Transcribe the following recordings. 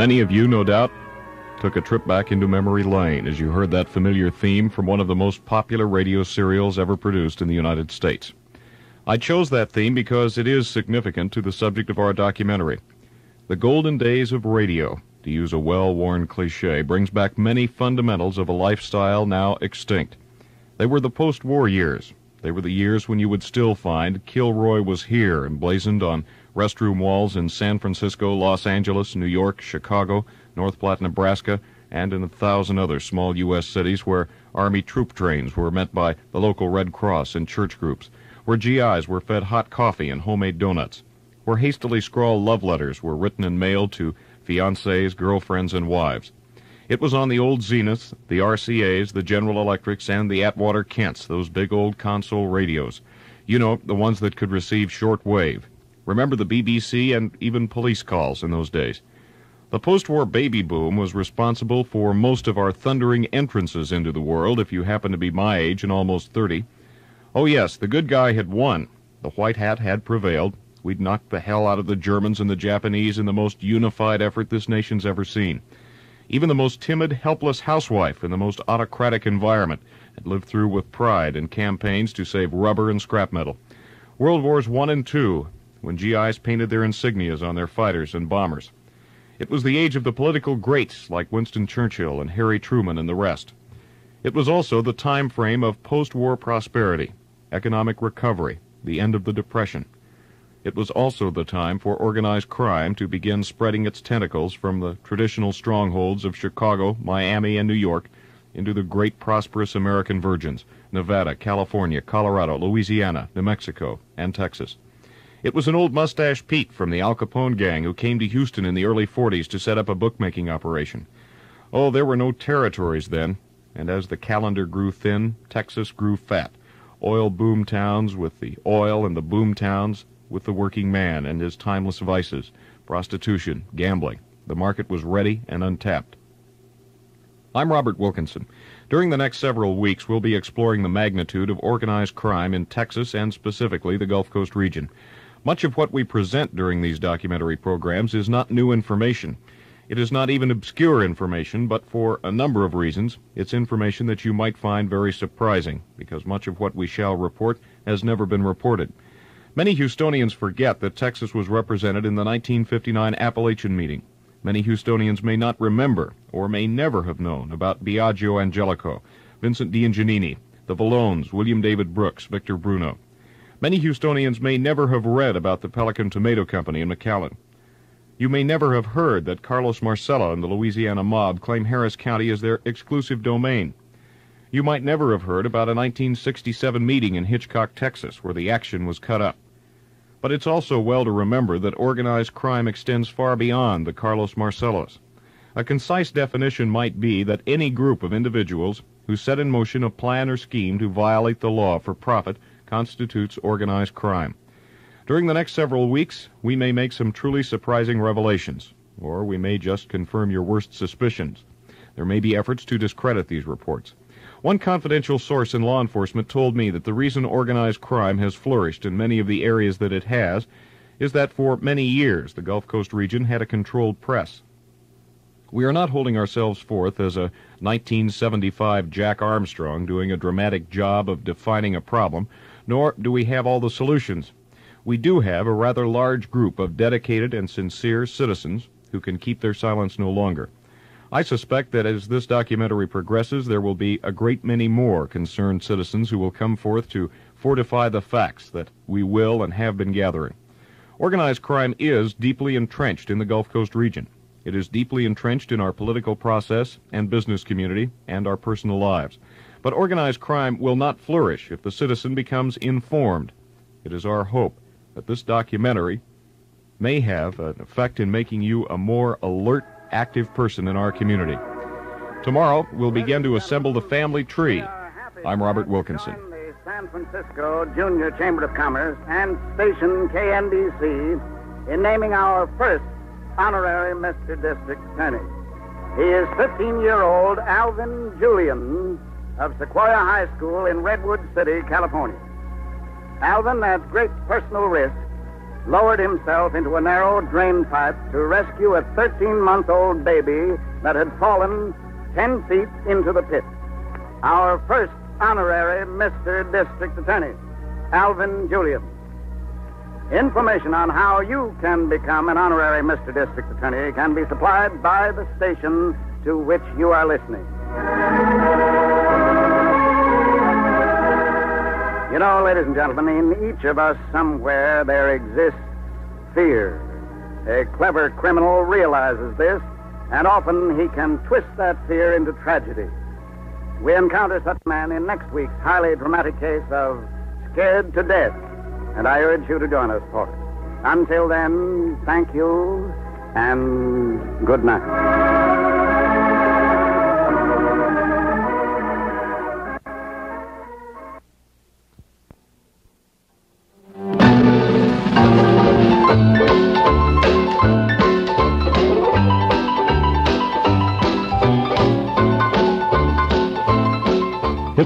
Many of you, no doubt, took a trip back into memory lane as you heard that familiar theme from one of the most popular radio serials ever produced in the United States. I chose that theme because it is significant to the subject of our documentary. The golden days of radio, to use a well worn cliche, brings back many fundamentals of a lifestyle now extinct. They were the post war years. They were the years when you would still find Kilroy was here emblazoned on restroom walls in San Francisco, Los Angeles, New York, Chicago, North Platte, Nebraska, and in a thousand other small U.S. cities where Army troop trains were met by the local Red Cross and church groups, where GIs were fed hot coffee and homemade donuts, where hastily scrawled love letters were written and mailed to fiancés, girlfriends, and wives. It was on the old Zeniths, the RCAs, the General Electrics, and the Atwater Kents, those big old console radios. You know, the ones that could receive short wave. Remember the BBC and even police calls in those days. The post-war baby boom was responsible for most of our thundering entrances into the world, if you happen to be my age and almost 30. Oh yes, the good guy had won. The white hat had prevailed. We'd knocked the hell out of the Germans and the Japanese in the most unified effort this nation's ever seen. Even the most timid, helpless housewife in the most autocratic environment had lived through with pride in campaigns to save rubber and scrap metal. World Wars I and II, when GIs painted their insignias on their fighters and bombers. It was the age of the political greats like Winston Churchill and Harry Truman and the rest. It was also the time frame of post-war prosperity, economic recovery, the end of the Depression. It was also the time for organized crime to begin spreading its tentacles from the traditional strongholds of Chicago, Miami, and New York into the great prosperous American virgins, Nevada, California, Colorado, Louisiana, New Mexico, and Texas. It was an old mustache Pete from the Al Capone gang who came to Houston in the early 40s to set up a bookmaking operation. Oh, there were no territories then, and as the calendar grew thin, Texas grew fat. Oil boom towns with the oil and the boom towns with the working man and his timeless vices, prostitution, gambling. The market was ready and untapped. I'm Robert Wilkinson. During the next several weeks, we'll be exploring the magnitude of organized crime in Texas and specifically the Gulf Coast region. Much of what we present during these documentary programs is not new information. It is not even obscure information, but for a number of reasons, it's information that you might find very surprising, because much of what we shall report has never been reported. Many Houstonians forget that Texas was represented in the 1959 Apalachin meeting. Many Houstonians may not remember, or may never have known, about Biagio Angelico, Vincent D'Ingenini, the Vallones, William David Brooks, Victor Bruno. Many Houstonians may never have read about the Pelican Tomato Company in McAllen. You may never have heard that Carlos Marcello and the Louisiana mob claim Harris County as their exclusive domain. You might never have heard about a 1967 meeting in Hitchcock, Texas, where the action was cut up. But it's also well to remember that organized crime extends far beyond the Carlos Marcellos. A concise definition might be that any group of individuals who set in motion a plan or scheme to violate the law for profit constitutes organized crime. During the next several weeks, we may make some truly surprising revelations, or we may just confirm your worst suspicions. There may be efforts to discredit these reports. One confidential source in law enforcement told me that the reason organized crime has flourished in many of the areas that it has is that for many years the Gulf Coast region had a controlled press. We are not holding ourselves forth as a 1975 Jack Armstrong doing a dramatic job of defining a problem nor do we have all the solutions. We do have a rather large group of dedicated and sincere citizens who can keep their silence no longer. I suspect that as this documentary progresses, there will be a great many more concerned citizens who will come forth to fortify the facts that we will and have been gathering. Organized crime is deeply entrenched in the Gulf Coast region. It is deeply entrenched in our political process and business community and our personal lives. But organized crime will not flourish if the citizen becomes informed. It is our hope that this documentary may have an effect in making you a more alert, active person in our community. Tomorrow, we'll begin to assemble the family tree. I'm Robert Wilkinson. San Francisco Junior Chamber of Commerce and station KNDC in naming our first honorary Mr. District Attorney. He is 15-year-old Alvin Julian of Sequoia High School in Redwood City, California. Alvin, at great personal risk, lowered himself into a narrow drain pipe to rescue a 13 month old baby that had fallen 10 feet into the pit. Our first honorary Mr. District Attorney, Alvin Julian. Information on how you can become an honorary Mr. District Attorney can be supplied by the station to which you are listening. You know, ladies and gentlemen, in each of us somewhere there exists fear. A clever criminal realizes this, and often he can twist that fear into tragedy. We encounter such a man in next week's highly dramatic case of Scared to Death, and I urge you to join us for it. Until then, thank you and good night.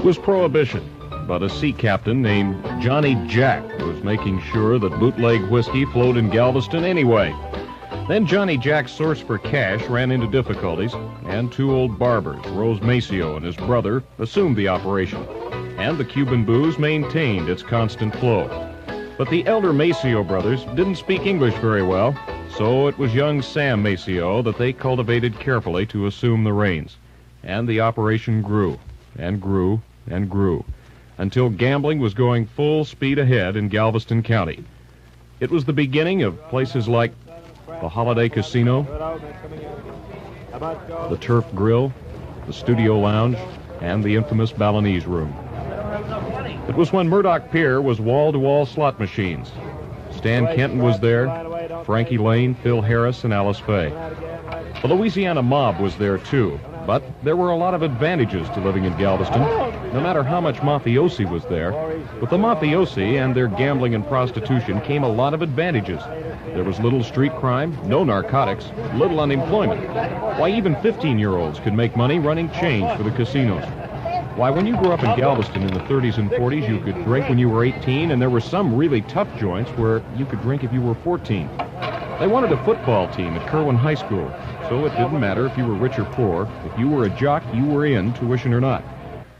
Was Prohibition, but a sea captain named Johnny Jack was making sure that bootleg whiskey flowed in Galveston anyway. Then Johnny Jack's source for cash ran into difficulties, and two old barbers, Rose Maceo and his brother, assumed the operation, and the Cuban booze maintained its constant flow. But the elder Maceo brothers didn't speak English very well, so it was young Sam Maceo that they cultivated carefully to assume the reins. And the operation grew, and grew, and grew, until gambling was going full speed ahead in Galveston County. It was the beginning of places like the Holiday Casino, the Turf Grill, the Studio Lounge, and the infamous Balinese Room. It was when Murdoch Pier was wall-to-wall slot machines. Stan Kenton was there, Frankie Laine, Phil Harris, and Alice Faye. The Louisiana mob was there too, but there were a lot of advantages to living in Galveston, no matter how much mafiosi was there. With the mafiosi and their gambling and prostitution came a lot of advantages. There was little street crime, no narcotics, little unemployment. Why, even 15-year-olds could make money running change for the casinos. Why, when you grew up in Galveston in the 30s and 40s, you could drink when you were 18, and there were some really tough joints where you could drink if you were 14. They wanted a football team at Kirwin High School, so it didn't matter if you were rich or poor. If you were a jock, you were in, tuition or not.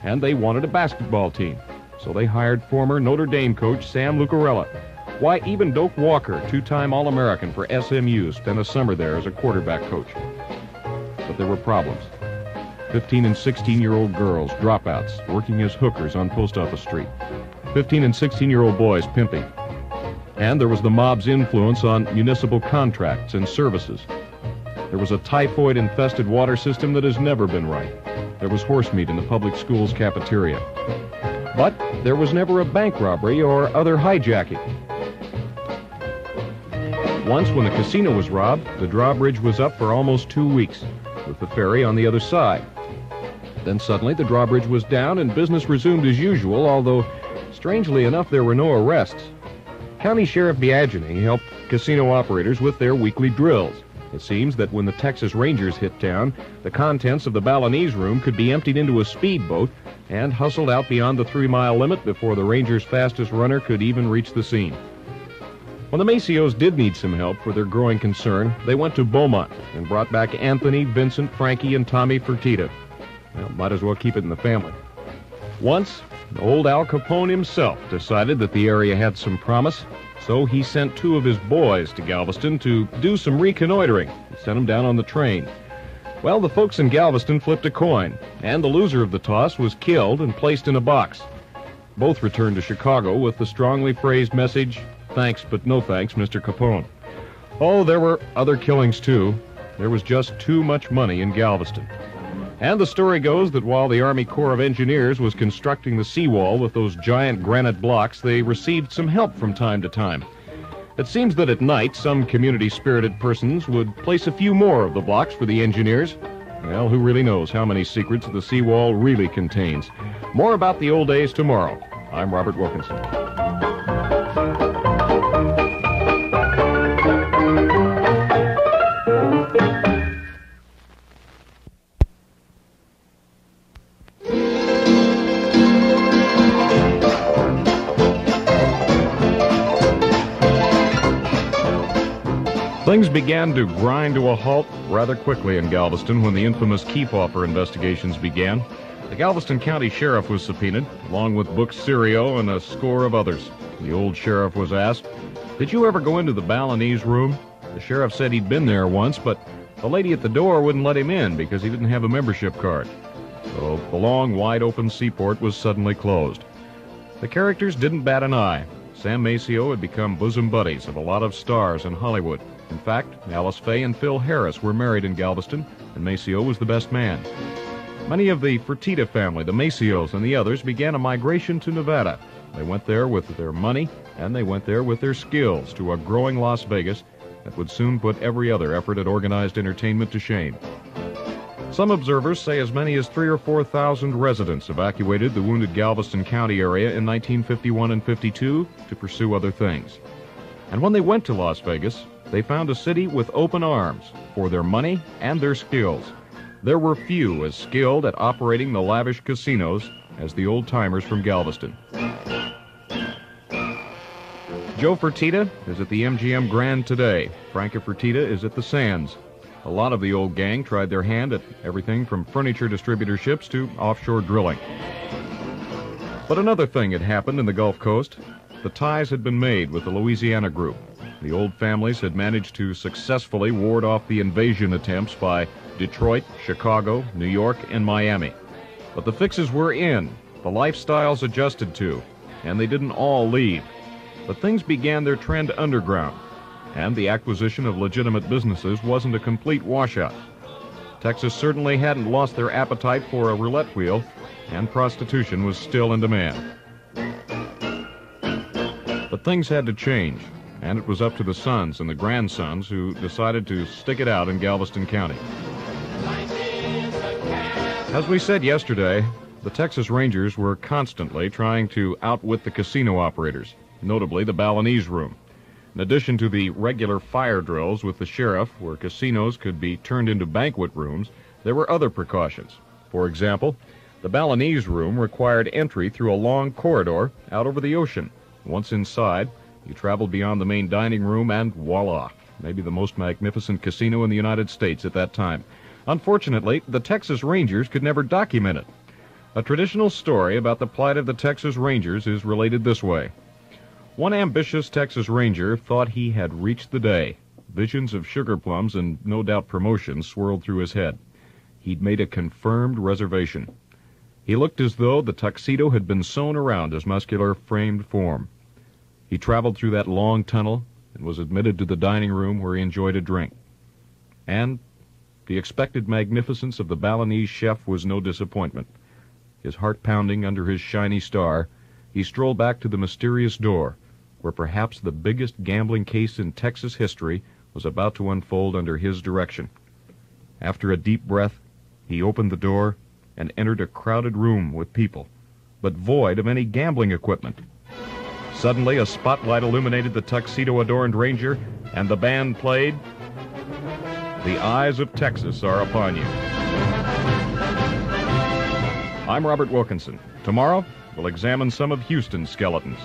And they wanted a basketball team, so they hired former Notre Dame coach Sam Lucarella. Why, even Doak Walker, two-time All-American for SMU, spent a summer there as a quarterback coach. But there were problems. 15 and 16 year old girls, dropouts, working as hookers on Post Office Street. 15 and 16 year old boys pimping. And there was the mob's influence on municipal contracts and services. There was a typhoid infested water system that has never been right. There was horse meat in the public school's cafeteria. But there was never a bank robbery or other hijacking. Once, when the casino was robbed, the drawbridge was up for almost two weeks, with the ferry on the other side. Then suddenly the drawbridge was down and business resumed as usual, although, strangely enough, there were no arrests. County Sheriff Biagini helped casino operators with their weekly drills. It seems that when the Texas Rangers hit town, the contents of the Balinese room could be emptied into a speedboat and hustled out beyond the three mile limit before the Rangers' fastest runner could even reach the scene. When the Maceos did need some help for their growing concern, they went to Beaumont and brought back Anthony, Vincent, Frankie, and Tommy Fertitta. Well, might as well keep it in the family. Once, old Al Capone himself decided that the area had some promise, so he sent two of his boys to Galveston to do some reconnoitering. He sent them down on the train. Well, the folks in Galveston flipped a coin, and the loser of the toss was killed and placed in a box. Both returned to Chicago with the strongly phrased message, Thanks, but no thanks, Mr. Capone. Oh, there were other killings, too. There was just too much money in Galveston. And the story goes that while the Army Corps of Engineers was constructing the seawall with those giant granite blocks, they received some help from time to time. It seems that at night, some community spirited persons would place a few more of the blocks for the engineers. Well, who really knows how many secrets the seawall really contains? More about the old days tomorrow. I'm Robert Wilkinson. Things began to grind to a halt rather quickly in Galveston when the infamous Kefauver investigations began. The Galveston County Sheriff was subpoenaed, along with Book Serio and a score of others. The old sheriff was asked, Did you ever go into the Balinese room? The sheriff said he'd been there once, but the lady at the door wouldn't let him in because he didn't have a membership card. So the long, wide open seaport was suddenly closed. The characters didn't bat an eye. Sam Maceo had become bosom buddies of a lot of stars in Hollywood. In fact, Alice Faye and Phil Harris were married in Galveston, and Maceo was the best man. Many of the Fertitta family, the Maceos, and the others began a migration to Nevada. They went there with their money, and they went there with their skills to a growing Las Vegas that would soon put every other effort at organized entertainment to shame. Some observers say as many as three or four thousand residents evacuated the wounded Galveston County area in 1951 and 52 to pursue other things. And when they went to Las Vegas, they found a city with open arms for their money and their skills. There were few as skilled at operating the lavish casinos as the old timers from Galveston. Joe Fertitta is at the MGM Grand today. Franka Fertitta is at the Sands. A lot of the old gang tried their hand at everything from furniture distributorships to offshore drilling. But another thing had happened in the Gulf Coast. The ties had been made with the Louisiana group. The old families had managed to successfully ward off the invasion attempts by Detroit, Chicago, New York, and Miami. But the fixes were in, the lifestyles adjusted to, and they didn't all leave. But things began their trend underground, and the acquisition of legitimate businesses wasn't a complete washout. Texas certainly hadn't lost their appetite for a roulette wheel, and prostitution was still in demand. But things had to change and it was up to the sons and the grandsons who decided to stick it out in Galveston County. As we said yesterday, the Texas Rangers were constantly trying to outwit the casino operators, notably the Balinese Room. In addition to the regular fire drills with the sheriff, where casinos could be turned into banquet rooms, there were other precautions. For example, the Balinese Room required entry through a long corridor out over the ocean. Once inside, you traveled beyond the main dining room, and voila, maybe the most magnificent casino in the United States at that time. Unfortunately, the Texas Rangers could never document it. A traditional story about the plight of the Texas Rangers is related this way. One ambitious Texas Ranger thought he had reached the day. Visions of sugar plums and no doubt promotion swirled through his head. He'd made a confirmed reservation. He looked as though the tuxedo had been sewn around his muscular framed form. He traveled through that long tunnel and was admitted to the dining room where he enjoyed a drink. And the expected magnificence of the Balinese chef was no disappointment. His heart pounding under his shiny star, he strolled back to the mysterious door, where perhaps the biggest gambling case in Texas history was about to unfold under his direction. After a deep breath, he opened the door and entered a crowded room with people, but void of any gambling equipment. Suddenly, a spotlight illuminated the tuxedo adorned Ranger, and the band played The Eyes of Texas Are Upon You. I'm Robert Wilkinson. Tomorrow, we'll examine some of Houston's skeletons.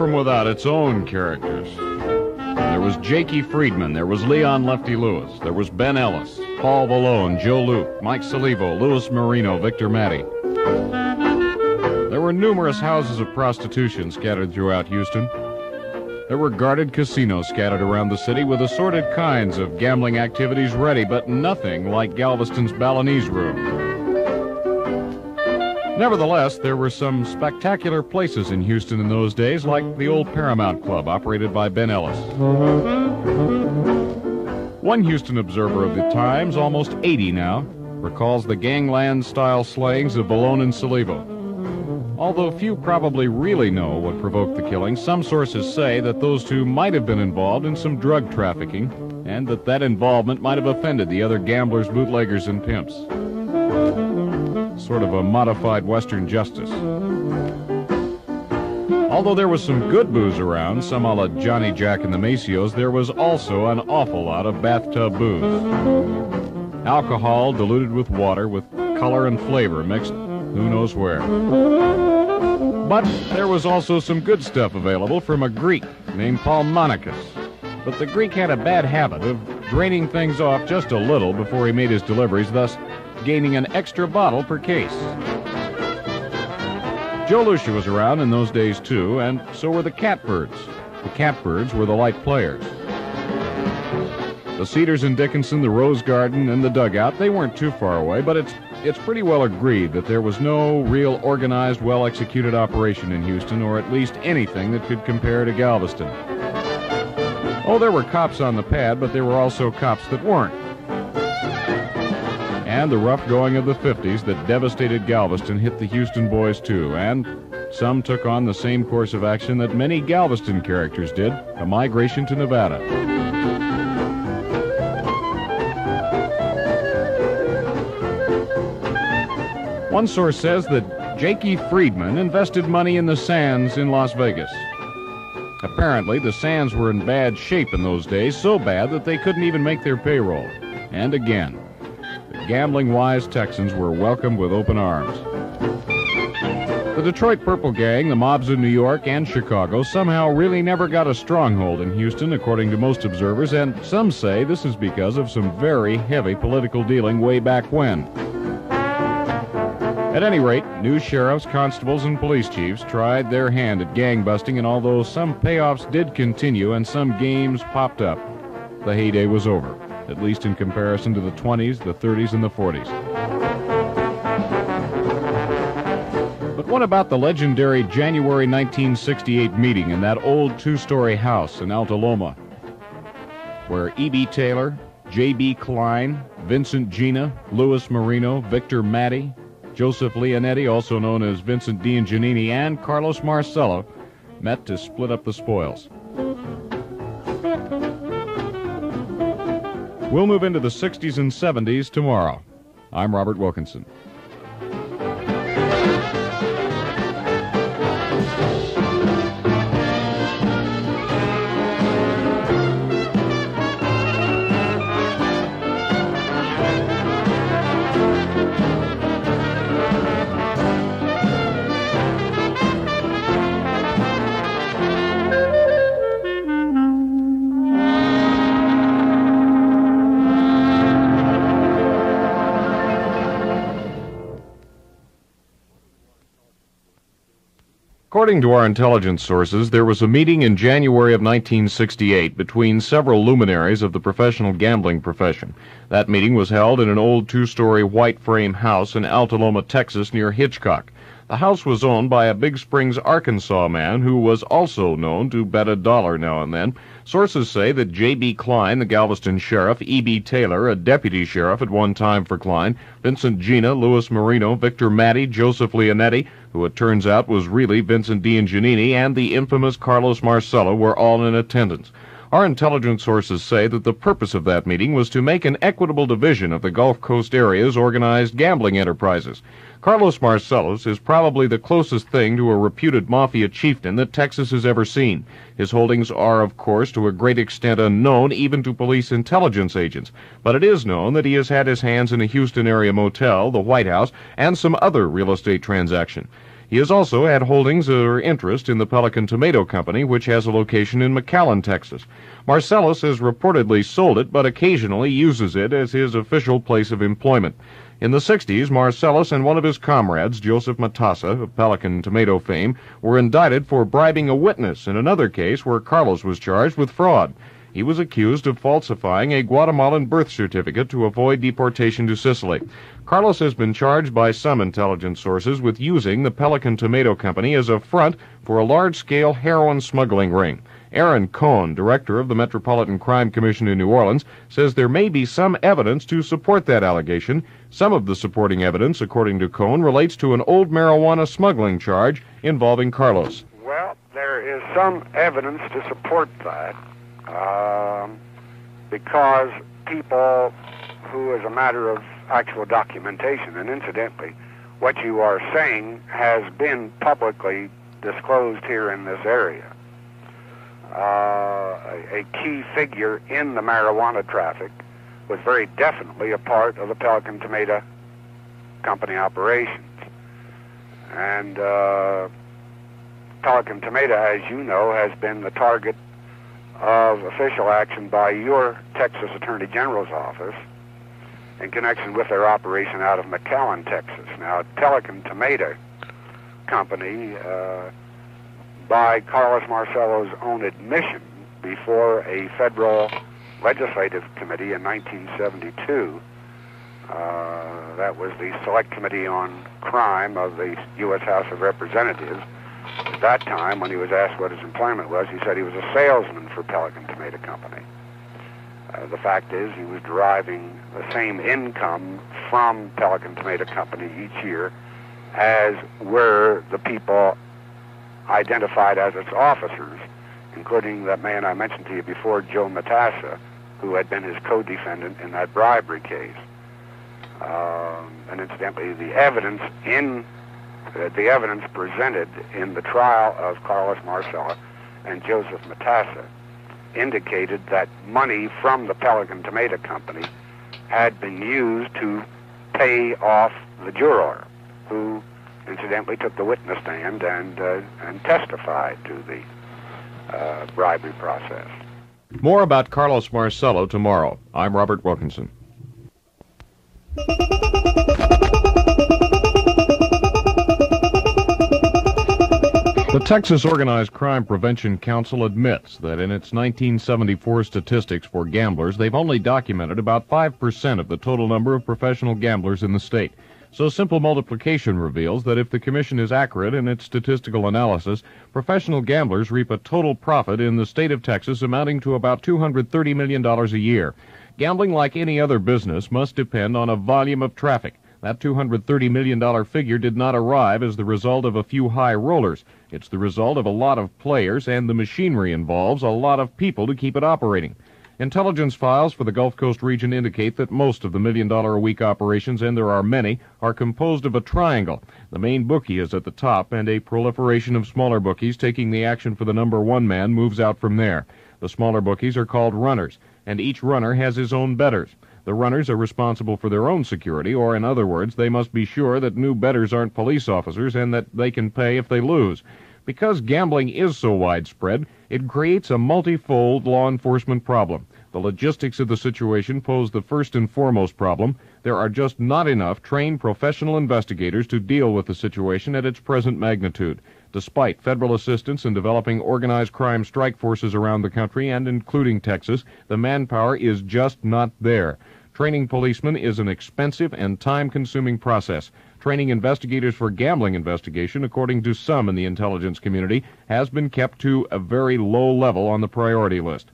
From without its own characters. There was Jakey Friedman, there was Leon Lefty Lewis, there was Ben Ellis, Paul Vallone, Joe Luke, Mike Salivo, Louis Marino, Victor Mattei. There were numerous houses of prostitution scattered throughout Houston. There were guarded casinos scattered around the city with assorted kinds of gambling activities ready, but nothing like Galveston's Balinese Room. Nevertheless, there were some spectacular places in Houston in those days, like the old Paramount Club, operated by Ben Ellis. One Houston observer of the times, almost 80 now, recalls the gangland style slayings of Balone and Salivo. Although few probably really know what provoked the killing, some sources say that those two might have been involved in some drug trafficking and that that involvement might have offended the other gamblers, bootleggers, and pimps. Sort of a modified Western justice. Although there was some good booze around, some a la Johnny Jack and the Maceos, there was also an awful lot of bathtub booze. Alcohol diluted with water with color and flavor mixed who knows where. But there was also some good stuff available from a Greek named Paul Monicus. But the Greek had a bad habit of draining things off just a little before he made his deliveries, thus gaining an extra bottle per case. Joe Lucia was around in those days too, and so were the Catbirds. The Catbirds were the light players. The Cedars and Dickinson, the Rose Garden, and the Dugout, they weren't too far away, but it's it's pretty well agreed that there was no real organized, well executed operation in Houston, or at least anything that could compare to Galveston. Oh, there were cops on the pad, but there were also cops that weren't. And the rough going of the 50s that devastated Galveston hit the Houston boys too, and some took on the same course of action that many Galveston characters did a migration to Nevada. One source says that Jakey Friedman invested money in the Sands in Las Vegas. Apparently, the Sands were in bad shape in those days, so bad that they couldn't even make their payroll. And again, gambling wise Texans were welcomed with open arms. The Detroit Purple Gang, the mobs of New York and Chicago, somehow really never got a stronghold in Houston, according to most observers, and some say this is because of some very heavy political dealing way back when. At any rate, new sheriffs, constables, and police chiefs tried their hand at gang busting, and although some payoffs did continue and some games popped up, the heyday was over, at least in comparison to the 20s, the 30s, and the 40s. But what about the legendary January 1968 meeting in that old two story house in Alta Loma, where E.B. Taylor, J.B. Klein, Vincent Gina, Louis Marino, Victor Mattei, Joseph Leonetti, also known as Vincent D'Ingianini, and Carlos Marcello met to split up the spoils. We'll move into the 60s and 70s tomorrow. I'm Robert Wilkinson. According to our intelligence sources, there was a meeting in January of 1968 between several luminaries of the professional gambling profession. That meeting was held in an old two story white frame house in Alta Loma, Texas, near Hitchcock. The house was owned by a Big Springs, Arkansas man who was also known to bet a dollar now and then. Sources say that J.B. Klein, the Galveston sheriff, E.B. Taylor, a deputy sheriff at one time for Klein, Vincent Gina, Louis Marino, Victor Mattei, Joseph Leonetti, who it turns out was really Vincent D'Ingianini, and the infamous Carlos Marcello were all in attendance. Our intelligence sources say that the purpose of that meeting was to make an equitable division of the Gulf Coast area's organized gambling enterprises. Carlos Marcellos is probably the closest thing to a reputed mafia chieftain that Texas has ever seen. His holdings are, of course, to a great extent unknown even to police intelligence agents, but it is known that he has had his hands in a Houston area motel, the White House, and some other real estate transaction. He has also had holdings or interest in the Pelican Tomato Company, which has a location in McAllen, Texas. Marcellus has reportedly sold it, but occasionally uses it as his official place of employment. In the 60s, Marcellus and one of his comrades, Joseph Matassa, of Pelican tomato fame, were indicted for bribing a witness in another case where Carlos was charged with fraud. He was accused of falsifying a Guatemalan birth certificate to avoid deportation to Sicily. Carlos has been charged by some intelligence sources with using the Pelican Tomato Company as a front for a large scale heroin smuggling ring. Aaron Kohn, director of the Metropolitan Crime Commission in New Orleans, says there may be some evidence to support that allegation. Some of the supporting evidence, according to Kohn, relates to an old marijuana smuggling charge involving Carlos. Well, there is some evidence to support that um, because people who, as a matter of actual documentation, and incidentally, what you are saying has been publicly disclosed here in this area. Uh, a, key figure in the marijuana traffic was very definitely a part of the Pelican Tomato Company operations. And uh, Pelican Tomato, as you know, has been the target of official action by your Texas Attorney General's office in connection with their operation out of McAllen, Texas. Now, Pelican Tomato Company, uh, by Carlos Marcello's own admission before a federal legislative committee in 1972, uh, that was the Select Committee on Crime of the U.S. House of Representatives. At that time, when he was asked what his employment was, he said he was a salesman for Pelican Tomato Company. Uh, the fact is, he was deriving the same income from Pelican Tomato Company each year as were the people identified as its officers, including that man I mentioned to you before, Joe Matassa, who had been his co-defendant in that bribery case. Um, and incidentally, the evidence in the evidence presented in the trial of Carlos Marcello and Joseph Matassa indicated that money from the Pelican Tomato Company had been used to pay off the juror, who incidentally took the witness stand and uh, and testified to the uh, bribery process. More about Carlos Marcello tomorrow. I'm Robert Wilkinson. The Texas Organized Crime Prevention Council admits that in its 1974 statistics for gamblers, they've only documented about 5% of the total number of professional gamblers in the state. So simple multiplication reveals that if the Commission is accurate in its statistical analysis, professional gamblers reap a total profit in the state of Texas amounting to about $230 million a year. Gambling, like any other business, must depend on a volume of traffic. That $230 million figure did not arrive as the result of a few high rollers. It's the result of a lot of players, and the machinery involves a lot of people to keep it operating. Intelligence files for the Gulf Coast region indicate that most of the million dollar a week operations, and there are many, are composed of a triangle. The main bookie is at the top, and a proliferation of smaller bookies taking the action for the number one man moves out from there. The smaller bookies are called runners, and each runner has his own bettors. The runners are responsible for their own security, or in other words, they must be sure that new bettors aren't police officers and that they can pay if they lose. Because gambling is so widespread, it creates a multifold law enforcement problem. The logistics of the situation pose the first and foremost problem. There are just not enough trained professional investigators to deal with the situation at its present magnitude. Despite federal assistance in developing organized crime strike forces around the country and including Texas, the manpower is just not there. Training policemen is an expensive and time consuming process. Training investigators for gambling investigation, according to some in the intelligence community, has been kept to a very low level on the priority list.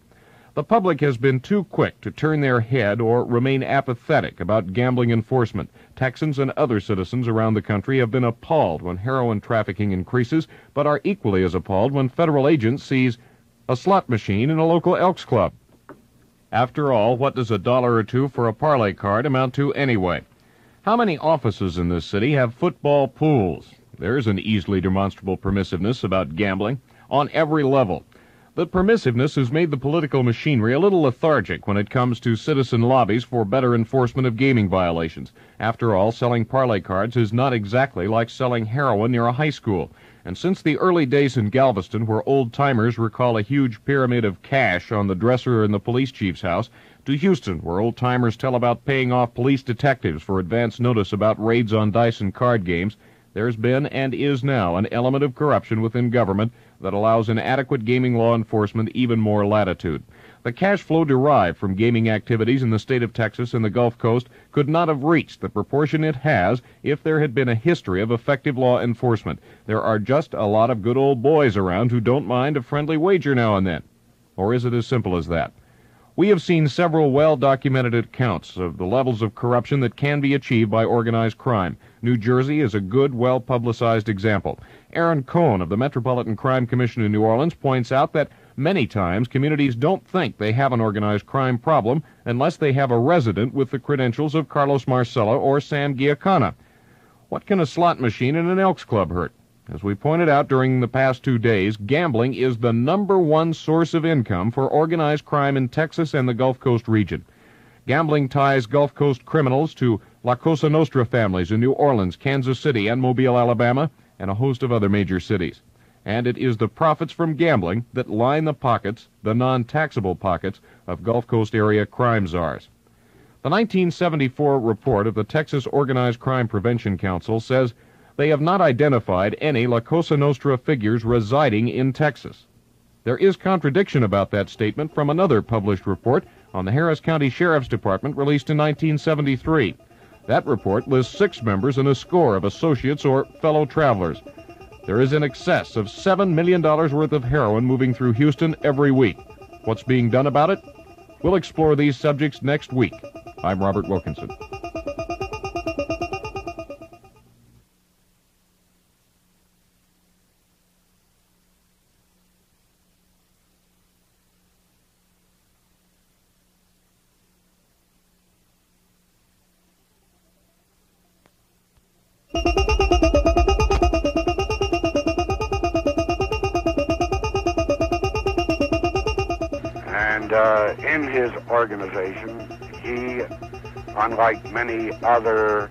The public has been too quick to turn their head or remain apathetic about gambling enforcement. Texans and other citizens around the country have been appalled when heroin trafficking increases, but are equally as appalled when federal agents seize a slot machine in a local Elks Club. After all, what does a dollar or two for a parlay card amount to anyway? How many offices in this city have football pools? There's an easily demonstrable permissiveness about gambling on every level. The permissiveness has made the political machinery a little lethargic when it comes to citizen lobbies for better enforcement of gaming violations. After all, selling parlay cards is not exactly like selling heroin near a high school. And since the early days in Galveston, where old timers recall a huge pyramid of cash on the dresser in the police chief's house, to Houston, where old timers tell about paying off police detectives for advance notice about raids on dice and card games, there's been and is now an element of corruption within government that allows inadequate gaming law enforcement even more latitude. The cash flow derived from gaming activities in the state of Texas and the Gulf Coast could not have reached the proportion it has if there had been a history of effective law enforcement. There are just a lot of good old boys around who don't mind a friendly wager now and then. Or is it as simple as that? We have seen several well documented accounts of the levels of corruption that can be achieved by organized crime. New Jersey is a good, well publicized example. Aaron Kohn of the Metropolitan Crime Commission in New Orleans points out that many times communities don't think they have an organized crime problem unless they have a resident with the credentials of Carlos Marcello or Sam Giancana. What can a slot machine in an Elks Club hurt? As we pointed out during the past two days, gambling is the number one source of income for organized crime in Texas and the Gulf Coast region. Gambling ties Gulf Coast criminals to La Cosa Nostra families in New Orleans, Kansas City, and Mobile, Alabama, and a host of other major cities. And it is the profits from gambling that line the pockets, the non taxable pockets, of Gulf Coast area crime czars. The 1974 report of the Texas Organized Crime Prevention Council says they have not identified any La Cosa Nostra figures residing in Texas. There is contradiction about that statement from another published report on the Harris County Sheriff's Department released in 1973. That report lists six members and a score of associates or fellow travelers. There is in excess of $7 million worth of heroin moving through Houston every week. What's being done about it? We'll explore these subjects next week. I'm Robert Wilkinson. His organization, he, unlike many other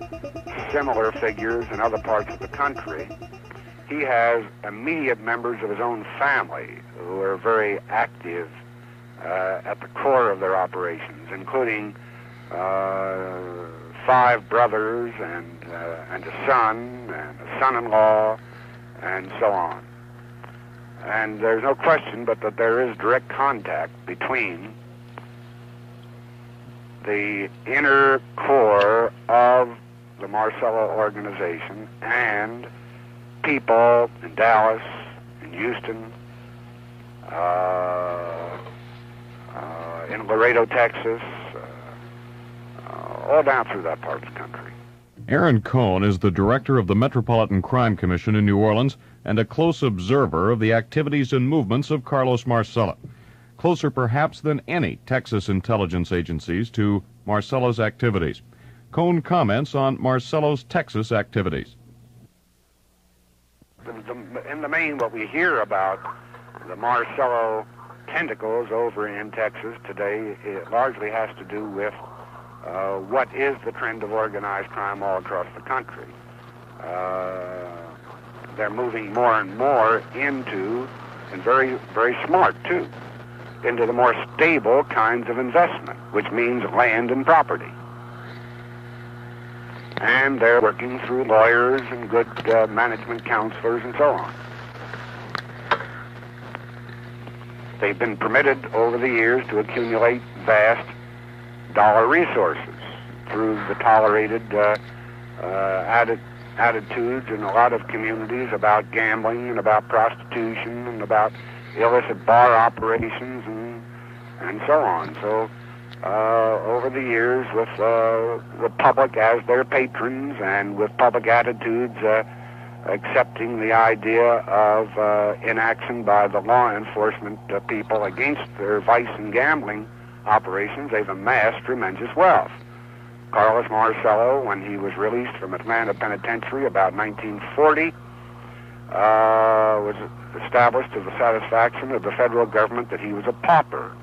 similar figures in other parts of the country, he has immediate members of his own family who are very active uh, at the core of their operations, including uh, five brothers and, uh, and a son and a son-in-law and so on. And there's no question but that there is direct contact between the inner core of the Marcello organization and people in Dallas, in Houston, uh, uh, in Laredo, Texas, uh, all down through that part of the country. Aaron Kohn is the director of the Metropolitan Crime Commission in New Orleans and a close observer of the activities and movements of Carlos Marcello. Closer perhaps than any Texas intelligence agencies to Marcello's activities. Kohn comments on Marcello's Texas activities. In the main, what we hear about the Marcello tentacles over in Texas today, it largely has to do with uh, what is the trend of organized crime all across the country. Uh, they're moving more and more into, and very, very smart too, into the more stable kinds of investment, which means land and property. And they're working through lawyers and good uh, management counselors and so on. They've been permitted over the years to accumulate vast dollar resources through the tolerated uh, uh, added attitudes in a lot of communities about gambling and about prostitution and about illicit bar operations and and so on. So uh, over the years, with uh, the public as their patrons and with public attitudes uh, accepting the idea of uh, inaction by the law enforcement uh, people against their vice and gambling operations, they've amassed tremendous wealth. Carlos Marcello, when he was released from Atlanta Penitentiary about 1940, uh, was established to the satisfaction of the federal government that he was a pauper.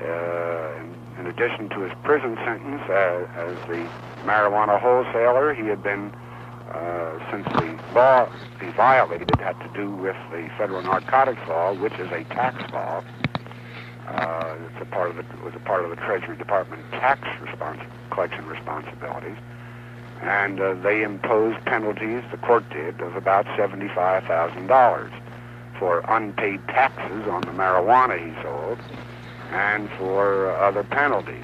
Uh, in, addition to his prison sentence uh, as the marijuana wholesaler, he had been, uh, since the law he violated had to do with the federal narcotics law, which is a tax law. Uh, it's a part of the was a part of the Treasury Department tax respons- collection responsibilities, and uh, they imposed penalties. The court did of about seventy-five thousand dollars for unpaid taxes on the marijuana he sold, and for other penalties.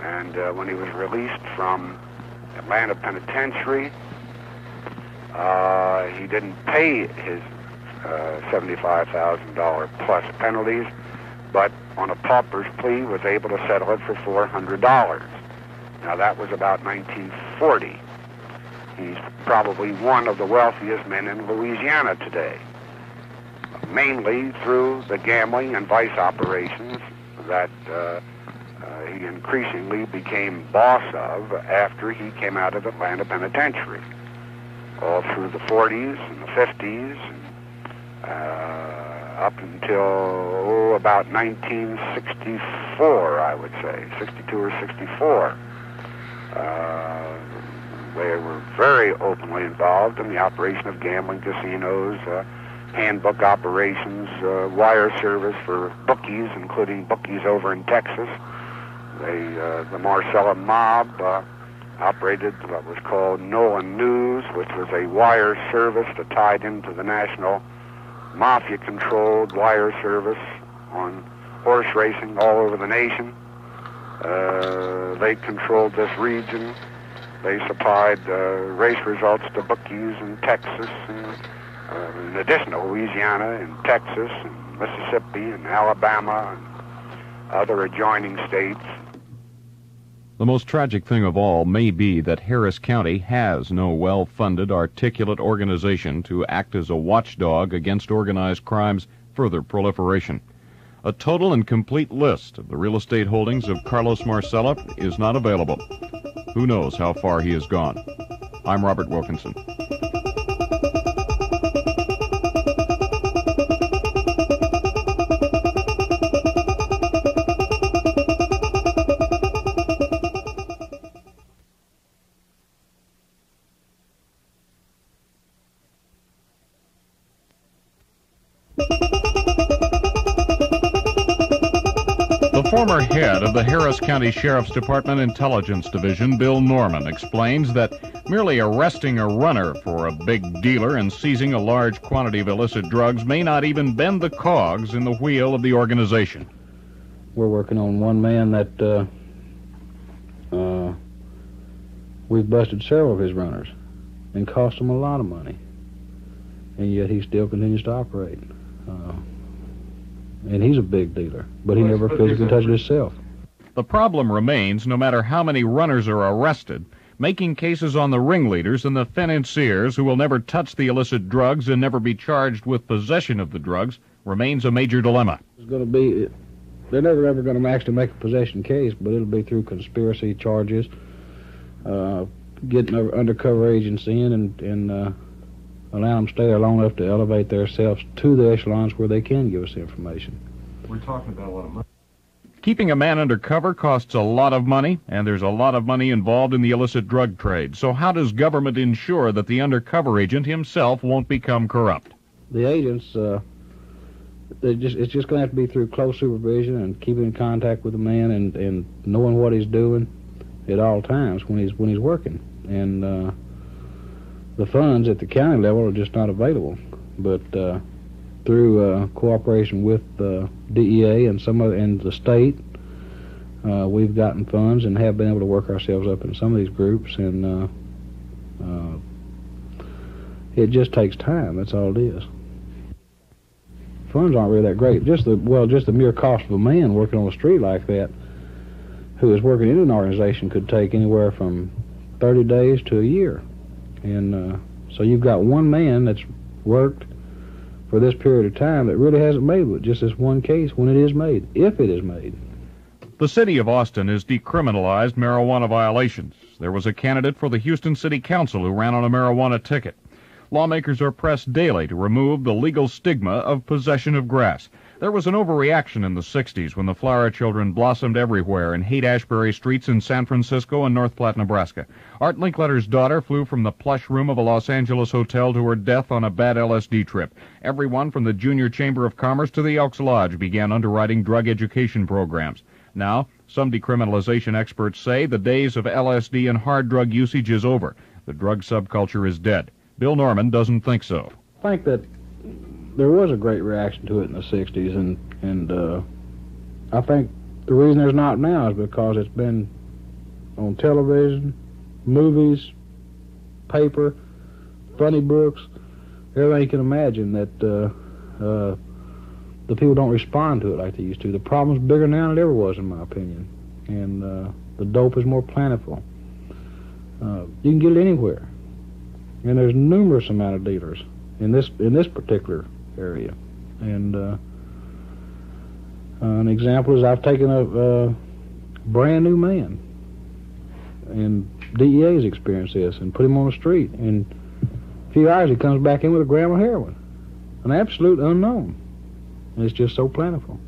And uh, when he was released from Atlanta Penitentiary, uh, he didn't pay his uh, $75,000 plus penalties, but on a pauper's plea was able to settle it for $400. Now that was about 1940. He's probably one of the wealthiest men in Louisiana today, mainly through the gambling and vice operations that uh, uh, he increasingly became boss of after he came out of Atlanta Penitentiary. All through the 40s and the 50s, and, uh, up until oh, about 1964, I would say, 62 or 64. Uh, they were very openly involved in the operation of gambling casinos, uh, handbook operations, uh, wire service for bookies, including bookies over in Texas. They, uh, the Marcello mob uh, operated what was called Nola News, which was a wire service that tied into the national mafia-controlled wire service on horse racing all over the nation. Uh, they controlled this region. They supplied uh, race results to bookies in Texas, and uh, in addition to Louisiana and Texas and Mississippi and Alabama and other adjoining states. The most tragic thing of all may be that Harris County has no well funded, articulate organization to act as a watchdog against organized crime's further proliferation. A total and complete list of the real estate holdings of Carlos Marcello is not available. Who knows how far he has gone? I'm Robert Wilkinson. County Sheriff's Department Intelligence Division, Bill Norman, explains that merely arresting a runner for a big dealer and seizing a large quantity of illicit drugs may not even bend the cogs in the wheel of the organization. We're working on one man that uh, uh, we've busted several of his runners and cost him a lot of money, and yet he still continues to operate. Uh, and he's a big dealer, but he never physically touched himself. The problem remains no matter how many runners are arrested, making cases on the ringleaders and the financiers who will never touch the illicit drugs and never be charged with possession of the drugs remains a major dilemma. It's going to be, they're never ever going to actually make a possession case, but it'll be through conspiracy charges, uh, getting an undercover agents in and, and uh, allowing them to stay there long enough to elevate themselves to the echelons where they can give us information. We're talking about a lot of money. Keeping a man undercover costs a lot of money, and there's a lot of money involved in the illicit drug trade. So, how does government ensure that the undercover agent himself won't become corrupt? The agents, uh, just it's just going to have to be through close supervision and keeping in contact with the man and, and knowing what he's doing at all times when he's when he's working. And uh, the funds at the county level are just not available. But uh, through uh, cooperation with the DEA and some other and the state, uh, we've gotten funds and have been able to work ourselves up in some of these groups. And uh, it just takes time. That's all it is. Funds aren't really that great. Just the well, just the mere cost of a man working on the street like that, who is working in an organization, could take anywhere from 30 days to a year. And uh, so you've got one man that's worked for this period of time that really hasn't made but just this one case when it is made, if it is made. The city of Austin has decriminalized marijuana violations. There was a candidate for the Houston City Council who ran on a marijuana ticket. Lawmakers are pressed daily to remove the legal stigma of possession of grass. There was an overreaction in the 60s when the flower children blossomed everywhere in Haight-Ashbury streets in San Francisco and North Platte, Nebraska. Art Linkletter's daughter flew from the plush room of a Los Angeles hotel to her death on a bad LSD trip. Everyone from the Junior Chamber of Commerce to the Elks Lodge began underwriting drug education programs. Now, some decriminalization experts say the days of LSD and hard drug usage is over. The drug subculture is dead. Bill Norman doesn't think so. I think that there was a great reaction to it in the 60s, and, and uh, I think the reason there's not now is because it's been on television, movies, paper, funny books, everything you can imagine that uh, uh, the people don't respond to it like they used to. The problem's bigger now than it ever was, in my opinion, and uh, the dope is more plentiful. Uh, you can get it anywhere, and there's numerous amount of dealers in this in this particular area, and uh, an example is I've taken a, a brand new man, and DEA has experienced this, and put him on the street. And a few hours, he comes back in with a gram of heroin, an absolute unknown. And it's just so plentiful.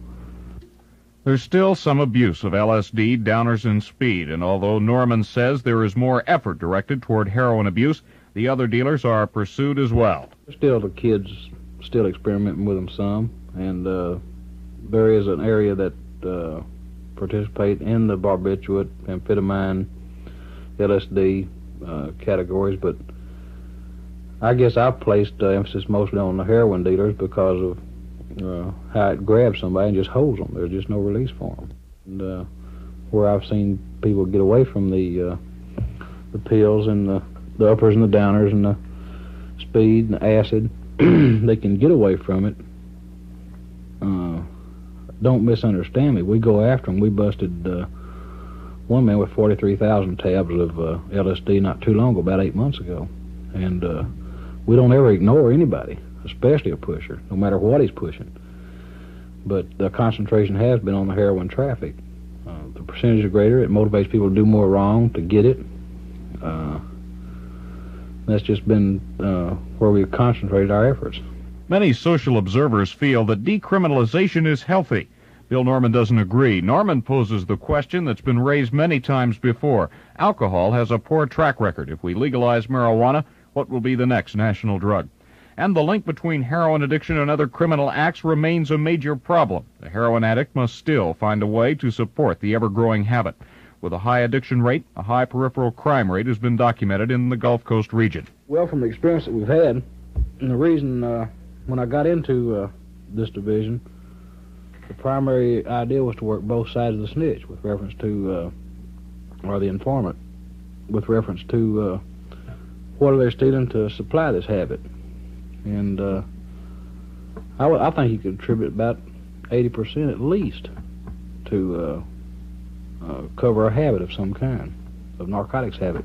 There's still some abuse of LSD, downers, and speed, and although Norman says there is more effort directed toward heroin abuse, the other dealers are pursued as well. Still, the kids still experimenting with them some, and uh, there is an area that uh, participate in the barbiturate, amphetamine, LSD uh, categories, but I guess I've placed uh, emphasis mostly on the heroin dealers because of uh, how it grabs somebody and just holds them. There's just no release for them. And uh, where I've seen people get away from the uh, the pills and the, the uppers and the downers and the speed and the acid, they can get away from it. Uh, don't misunderstand me. We go after them. We busted uh, one man with 43,000 tabs of uh, LSD not too long ago, about eight months ago. And uh, we don't ever ignore anybody, especially a pusher, no matter what he's pushing. But the concentration has been on the heroin traffic. Uh, the percentage is greater. It motivates people to do more wrong to get it. Uh, that's just been uh, where we've concentrated our efforts. Many social observers feel that decriminalization is healthy. Bill Norman doesn't agree. Norman poses the question that's been raised many times before. Alcohol has a poor track record. If we legalize marijuana, what will be the next national drug? And the link between heroin addiction and other criminal acts remains a major problem. The heroin addict must still find a way to support the ever growing habit. With a high addiction rate, a high peripheral crime rate has been documented in the Gulf Coast region. Well, from the experience that we've had, and the reason uh, when I got into uh, this division, the primary idea was to work both sides of the snitch with reference to, uh, or the informant, with reference to uh, what are they stealing to supply this habit. And uh, I, I think you could attribute about 80% at least to uh, cover a habit of some kind, of narcotics habit.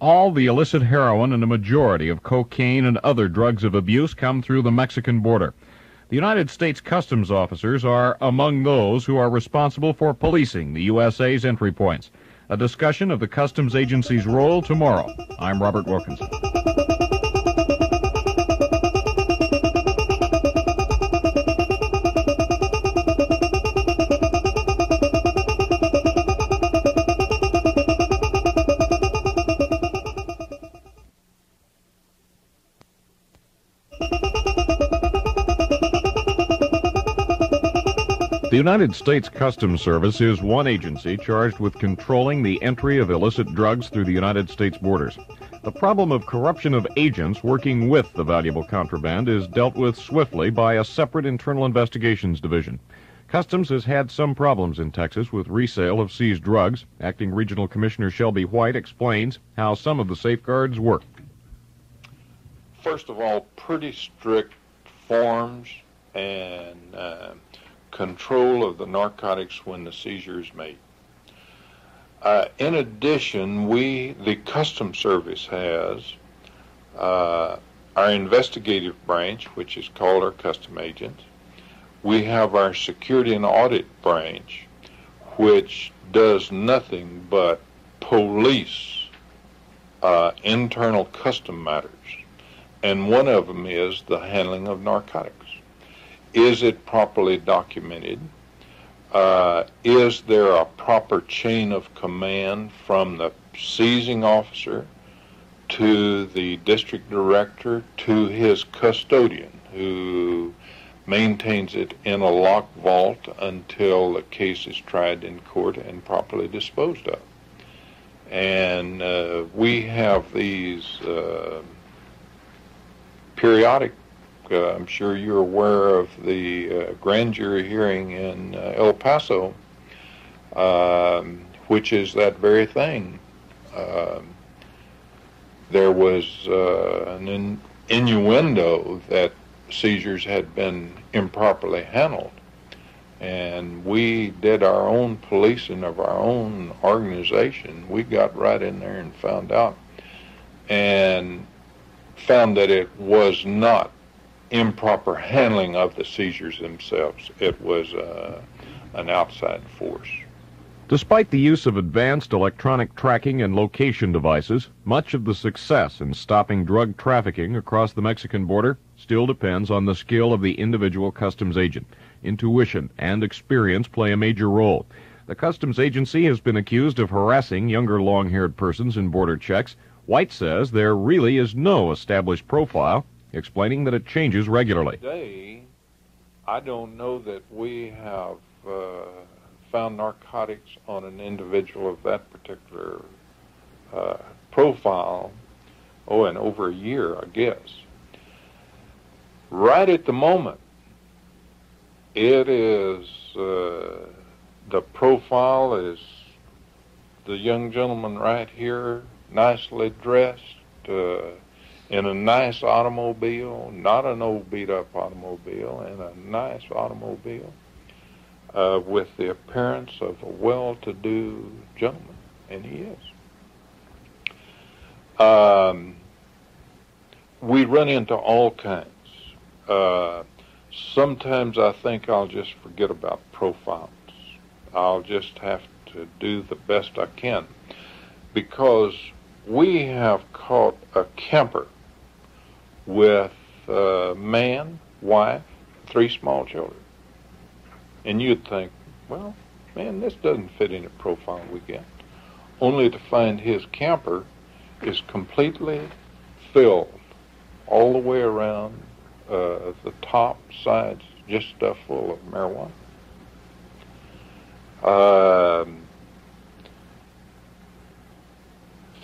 All the illicit heroin and a majority of cocaine and other drugs of abuse come through the Mexican border. The United States Customs officers are among those who are responsible for policing the USA's entry points. A discussion of the Customs Agency's role tomorrow. I'm Robert Wilkinson. The United States Customs Service is one agency charged with controlling the entry of illicit drugs through the United States borders. The problem of corruption of agents working with the valuable contraband is dealt with swiftly by a separate internal investigations division. Customs has had some problems in Texas with resale of seized drugs. Acting Regional Commissioner Shelby White explains how some of the safeguards work. First of all, pretty strict forms and uh, control of the narcotics when the seizure is made. Uh, in addition, we, the Customs Service, has uh, our investigative branch, which is called our custom agents. We have our security and audit branch, which does nothing but police uh, internal custom matters. And one of them is the handling of narcotics. Is it properly documented? Uh, is there a proper chain of command from the seizing officer to the district director to his custodian who maintains it in a locked vault until the case is tried in court and properly disposed of? And uh, we have these uh, periodic Uh, I'm sure you're aware of the uh, grand jury hearing in uh, El Paso, um, which is that very thing. Um, there was uh, an in- innuendo that seizures had been improperly handled. And we did our own policing of our own organization. We got right in there and found out. And found that it was not improper handling of the seizures themselves. It was uh, an outside force. Despite the use of advanced electronic tracking and location devices, much of the success in stopping drug trafficking across the Mexican border still depends on the skill of the individual customs agent. Intuition and experience play a major role. The customs agency has been accused of harassing younger long haired persons in border checks. White says there really is no established profile, explaining that it changes regularly. Today, I don't know that we have uh, found narcotics on an individual of that particular uh, profile, oh, in over a year, I guess. Right at the moment, it is uh, the profile is the young gentleman right here, nicely dressed, uh, in a nice automobile, not an old beat up automobile, in a nice automobile uh, with the appearance of a well to do gentleman, and he is. Um, we run into all kinds. Uh, sometimes I think I'll just forget about profiles. I'll just have to do the best I can because we have caught a camper with a man, wife, three small children. And you'd think, well, man, this doesn't fit in the profile we get. Only to find his camper is completely filled all the way around uh, the top sides, just stuff full of marijuana. Um,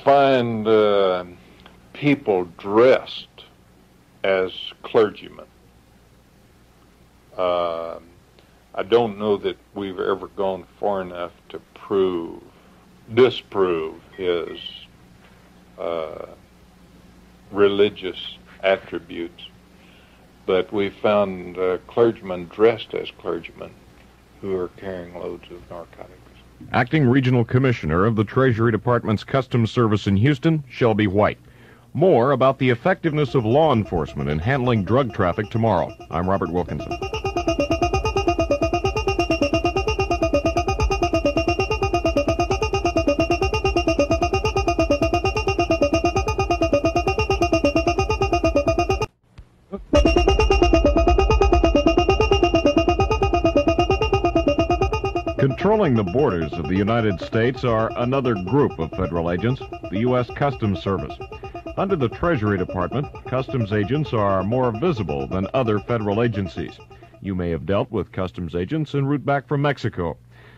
find uh, people dressed as clergymen. Uh, I don't know that we've ever gone far enough to prove, disprove his uh, religious attributes, but we found uh, clergymen dressed as clergymen who are carrying loads of narcotics. Acting Regional Commissioner of the Treasury Department's Customs Service in Houston, Shelby White. More about the effectiveness of law enforcement in handling drug traffic tomorrow. I'm Robert Wilkinson. Controlling the borders of the United States are another group of federal agents, the U.S. Customs Service. Under the Treasury Department, customs agents are more visible than other federal agencies. You may have dealt with customs agents en route back from Mexico.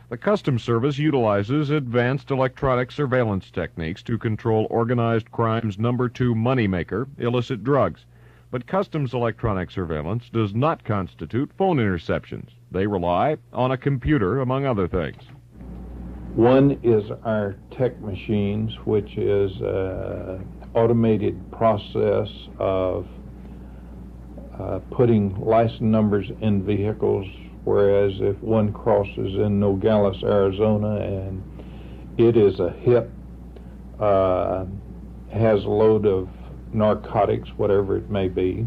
The Customs Service utilizes advanced electronic surveillance techniques to control organized crime's number two moneymaker, illicit drugs. But customs electronic surveillance does not constitute phone interceptions. They rely on a computer, among other things. One is our tech machines, which is an automated process of uh, putting license numbers in vehicles, whereas if one crosses in Nogales, Arizona, and it is a hit, uh, has a load of narcotics, whatever it may be,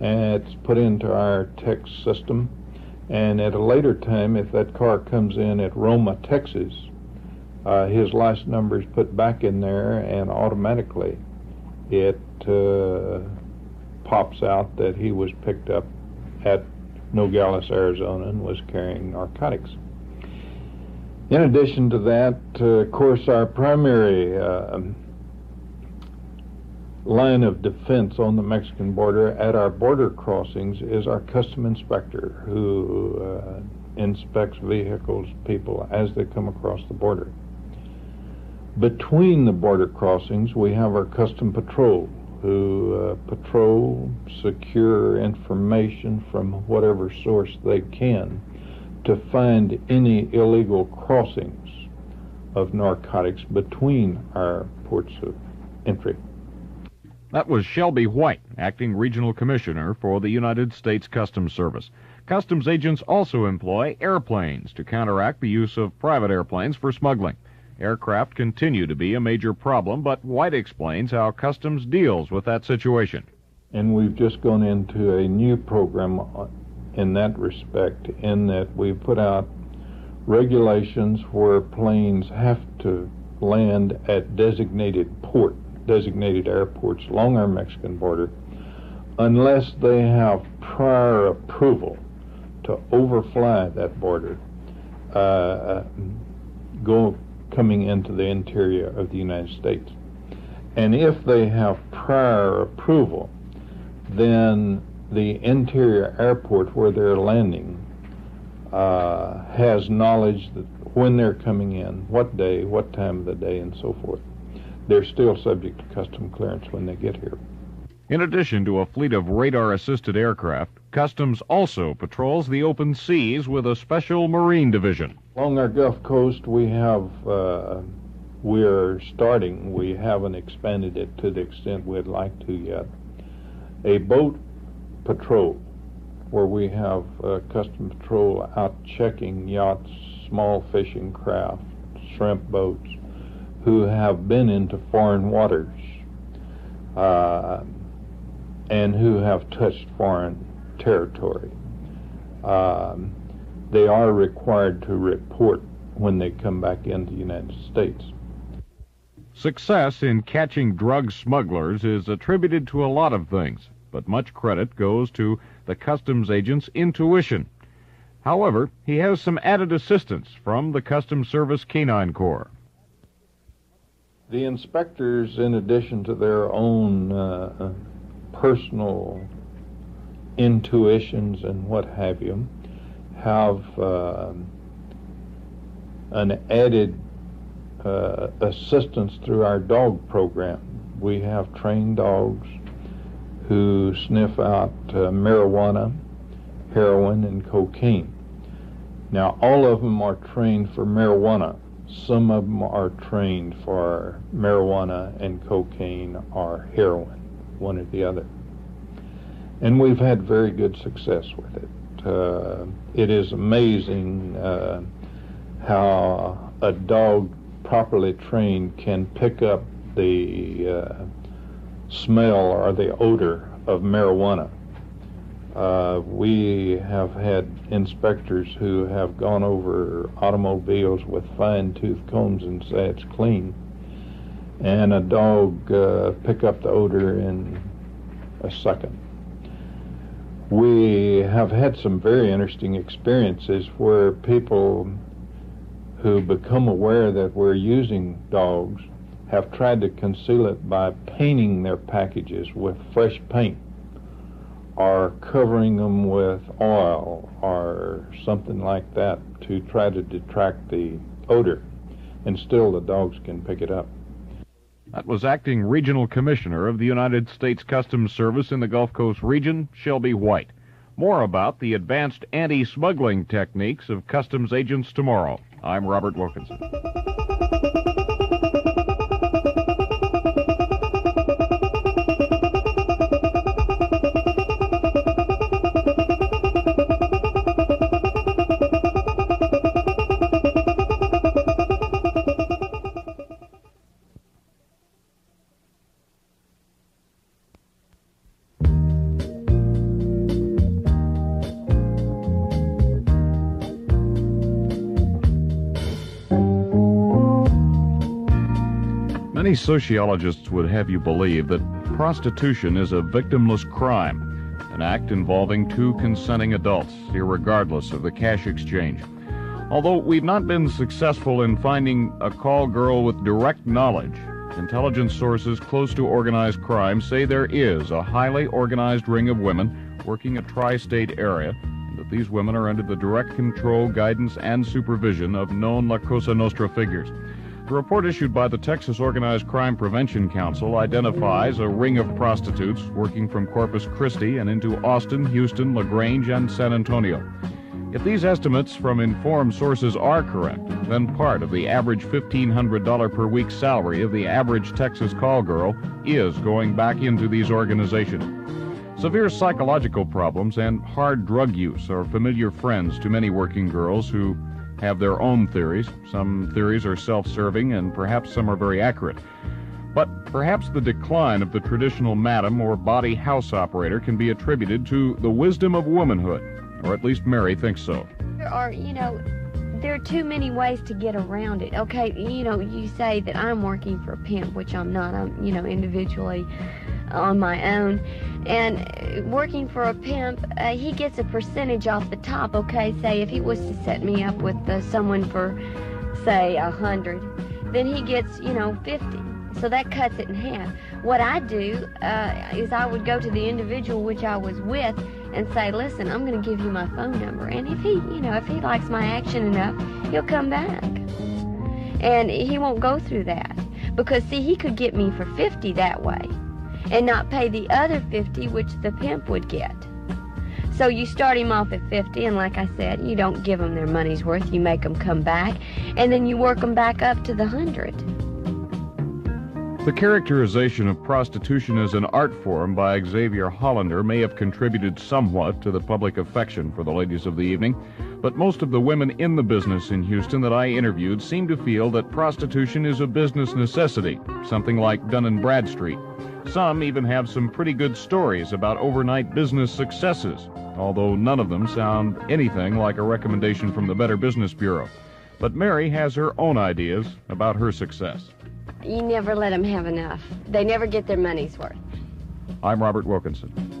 and it's put into our tech system. And at a later time, if that car comes in at Roma, Texas, uh, his license number is put back in there, and automatically it uh, pops out that he was picked up at Nogales, Arizona, and was carrying narcotics. In addition to that, uh, of course, our primary uh, line of defense on the Mexican border at our border crossings is our custom inspector who uh, inspects vehicles, people as they come across the border. Between the border crossings, we have our custom patrol who uh, patrol, secure information from whatever source they can to find any illegal crossings of narcotics between our ports of entry. That was Shelby White, acting regional commissioner for the United States Customs Service. Customs agents also employ airplanes to counteract the use of private airplanes for smuggling. Aircraft continue to be a major problem, but White explains how Customs deals with that situation. And we've just gone into a new program in that respect, in that we've put out regulations where planes have to land at designated port, designated airports along our Mexican border, unless they have prior approval to overfly that border, uh, go coming into the interior of the United States. And if they have prior approval, then the interior airport where they're landing uh, has knowledge that when they're coming in, what day, what time of the day, and so forth. They're still subject to custom clearance when they get here. In addition to a fleet of radar assisted aircraft, Customs also patrols the open seas with a special marine division. Along our Gulf Coast, we have, uh, we're starting, we haven't expanded it to the extent we'd like to yet, a boat patrol where we have uh, custom patrol out checking yachts, small fishing craft, shrimp boats, who have been into foreign waters uh, and who have touched foreign territory. Um, they are required to report when they come back into the United States. Success in catching drug smugglers is attributed to a lot of things, but much credit goes to the customs agent's intuition. However, he has some added assistance from the Customs Service Canine Corps. The inspectors, in addition to their own uh, personal intuitions and what have you, have uh, an added uh, assistance through our dog program. We have trained dogs who sniff out uh, marijuana, heroin, and cocaine. Now, all of them are trained for marijuana. Some of them are trained for marijuana and cocaine or heroin, one or the other. And we've had very good success with it. Uh, it is amazing uh, how a dog properly trained can pick up the uh, smell or the odor of marijuana. Uh, we have had inspectors who have gone over automobiles with fine tooth combs and say it's clean, and a dog uh, pick up the odor in a second. We have had some very interesting experiences where people who become aware that we're using dogs have tried to conceal it by painting their packages with fresh paint or covering them with oil or something like that to try to detract the odor. And still the dogs can pick it up. That was acting regional commissioner of the United States Customs Service in the Gulf Coast region, Shelby White. More about the advanced anti smuggling techniques of customs agents tomorrow. I'm Robert Wilkinson. Sociologists would have you believe that prostitution is a victimless crime, an act involving two consenting adults, regardless of the cash exchange. Although we've not been successful in finding a call girl with direct knowledge, intelligence sources close to organized crime say there is a highly organized ring of women working a tri state area, that these women are under the direct control, guidance, and supervision of known La Cosa Nostra figures. A report issued by the Texas Organized Crime Prevention Council identifies a ring of prostitutes working from Corpus Christi and into Austin, Houston, LaGrange, and San Antonio. If these estimates from informed sources are correct, then part of the average $1,500 per week salary of the average Texas call girl is going back into these organizations. Severe psychological problems and hard drug use are familiar friends to many working girls who have their own theories. Some theories are self serving, and perhaps some are very accurate. But perhaps the decline of the traditional madam or body house operator can be attributed to the wisdom of womanhood, or at least Mary thinks so. There are, you know, there are too many ways to get around it. Okay, you know, you say that I'm working for a pimp, which I'm not. I'm, you know, individually on my own. And working for a pimp, uh, he gets a percentage off the top. Okay, say if he was to set me up with uh, someone for, say, a hundred, then he gets, you know, fifty. So that cuts it in half. What I do uh, is I would go to the individual which I was with and say, listen, I'm going to give you my phone number. And if he, you know, if he likes my action enough, he'll come back. And he won't go through that. Because, see, he could get me for 50 that way and not pay the other 50 which the pimp would get. So you start him off at 50, and like I said, you don't give them their money's worth. You make them come back, and then you work them back up to the 100. The characterization of prostitution as an art form by Xaviera Hollander may have contributed somewhat to the public affection for the ladies of the evening, but most of the women in the business in Houston that I interviewed seem to feel that prostitution is a business necessity, something like Dun & Bradstreet. Some even have some pretty good stories about overnight business successes, although none of them sound anything like a recommendation from the Better Business Bureau. But Mary has her own ideas about her success. You never let them have enough. They never get their money's worth. I'm Robert Wilkinson.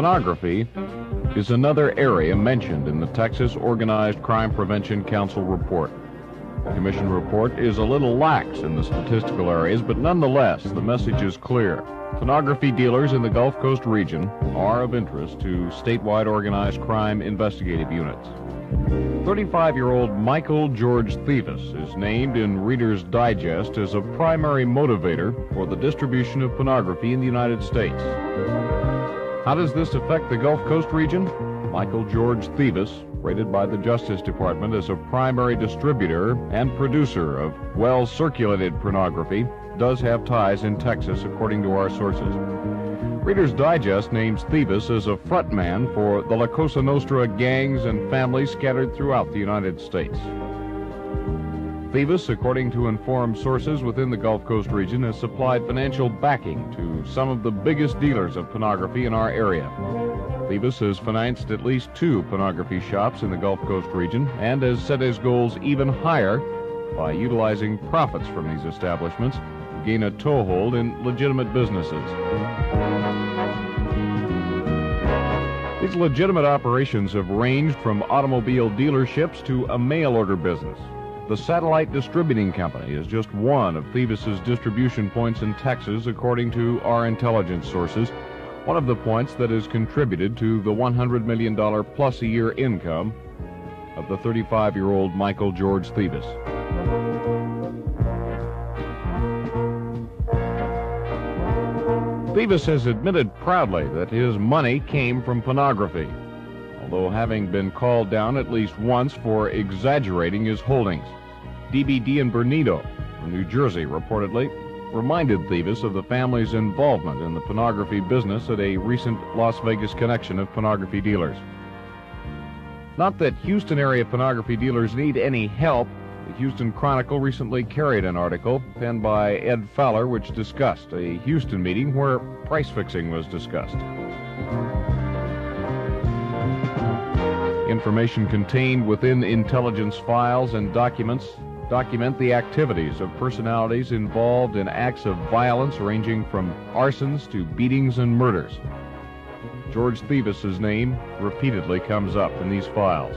Pornography is another area mentioned in the Texas Organized Crime Prevention Council report. The Commission report is a little lax in the statistical areas, but nonetheless, the message is clear. Pornography dealers in the Gulf Coast region are of interest to statewide organized crime investigative units. 35 year old Michael George Thevis is named in Reader's Digest as a primary motivator for the distribution of pornography in the United States. How does this affect the Gulf Coast region? Michael George Thevis, rated by the Justice Department as a primary distributor and producer of well circulated pornography, does have ties in Texas, according to our sources. Reader's Digest names Thevis as a frontman for the La Cosa Nostra gangs and families scattered throughout the United States. Thevis, according to informed sources within the Gulf Coast region, has supplied financial backing to some of the biggest dealers of pornography in our area. Thevis has financed at least two pornography shops in the Gulf Coast region and has set his goals even higher by utilizing profits from these establishments to gain a toehold in legitimate businesses. These legitimate operations have ranged from automobile dealerships to a mail order business. The Satellite Distributing Company is just one of Thevis's distribution points in Texas, according to our intelligence sources. One of the points that has contributed to the $100 million plus a year income of the 35 year old Michael George Thevis. Thevis has admitted proudly that his money came from pornography, although having been called down at least once for exaggerating his holdings. DVD and Bernito, New Jersey, reportedly, reminded Thevis of the family's involvement in the pornography business at a recent Las Vegas connection of pornography dealers. Not that Houston area pornography dealers need any help. The Houston Chronicle recently carried an article penned by Ed Fowler which discussed a Houston meeting where price fixing was discussed. Information contained within intelligence files and documents document the activities of personalities involved in acts of violence ranging from arsons to beatings and murders. George Thevis's name repeatedly comes up in these files.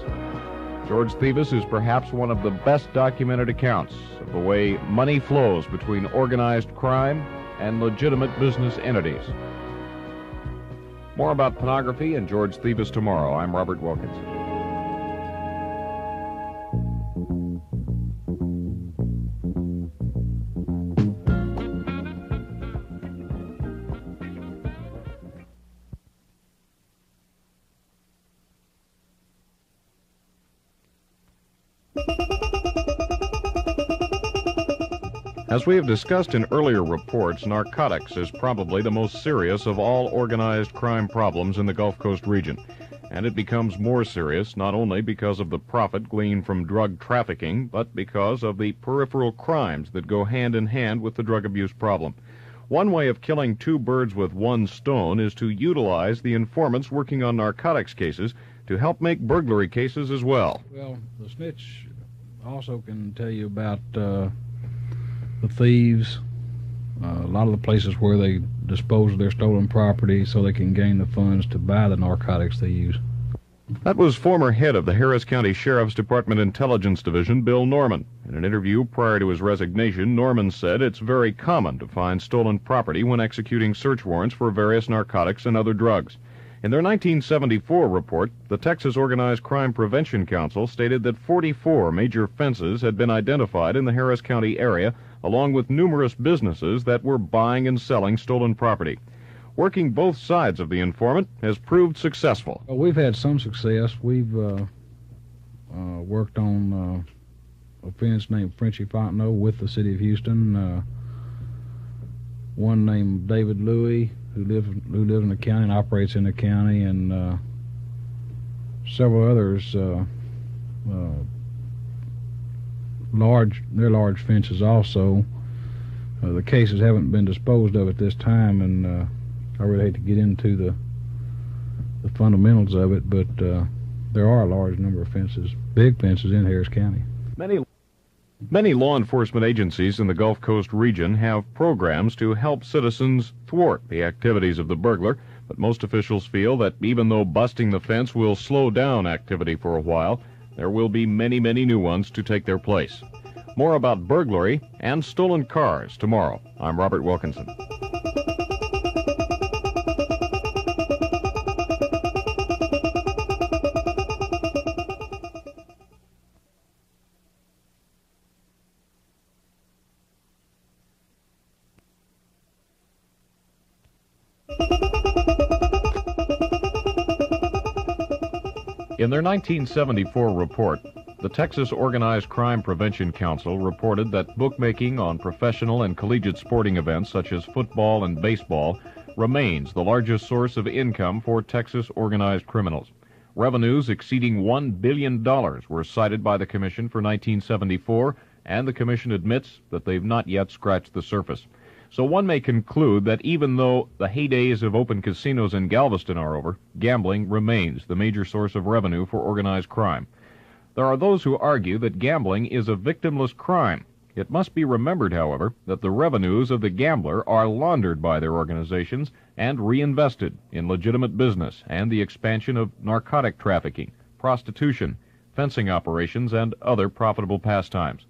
George Thevis is perhaps one of the best documented accounts of the way money flows between organized crime and legitimate business entities. More about pornography and George Thevis tomorrow. I'm Robert Wilkins. As we have discussed in earlier reports, narcotics is probably the most serious of all organized crime problems in the Gulf Coast region. And it becomes more serious not only because of the profit gleaned from drug trafficking, but because of the peripheral crimes that go hand in hand with the drug abuse problem. One way of killing two birds with one stone is to utilize the informants working on narcotics cases to help make burglary cases as well. Well, the snitch also can tell you about uh, the thieves, uh, a lot of the places where they dispose of their stolen property so they can gain the funds to buy the narcotics they use. That was former head of the Harris County Sheriff's Department Intelligence Division, Bill Norman. In an interview prior to his resignation, Norman said it's very common to find stolen property when executing search warrants for various narcotics and other drugs. In their 1974 report, the Texas Organized Crime Prevention Council stated that 44 major fences had been identified in the Harris County area along with numerous businesses that were buying and selling stolen property. Working both sides of the informant has proved successful. Well, we've had some success. We've uh, uh, worked on uh, a fence named Frenchy Fontenot with the city of Houston. Uh, one named David Louie, who lives who lives in the county and operates in the county, and uh, several others uh, large, they're large fences also. Uh, the cases haven't been disposed of at this time, and uh, I really hate to get into the the fundamentals of it, but uh, there are a large number of fences, big fences in Harris County. Many Many law enforcement agencies in the Gulf Coast region have programs to help citizens thwart the activities of the burglar, But most officials feel that even though busting the fence will slow down activity for a while, there will be many, many new ones to take their place. More about burglary and stolen cars tomorrow. I'm Robert Wilkinson. Their 1974 report, the Texas Organized Crime Prevention Council reported that bookmaking on professional and collegiate sporting events such as football and baseball remains the largest source of income for Texas organized criminals. Revenues exceeding $1 billion were cited by the Commission for 1974, and the Commission admits that they've not yet scratched the surface. So one may conclude that even though the heydays of open casinos in Galveston are over, gambling remains the major source of revenue for organized crime. There are those who argue that gambling is a victimless crime. It must be remembered, however, that the revenues of the gambler are laundered by their organizations and reinvested in legitimate business and the expansion of narcotic trafficking, prostitution, fencing operations, and other profitable pastimes.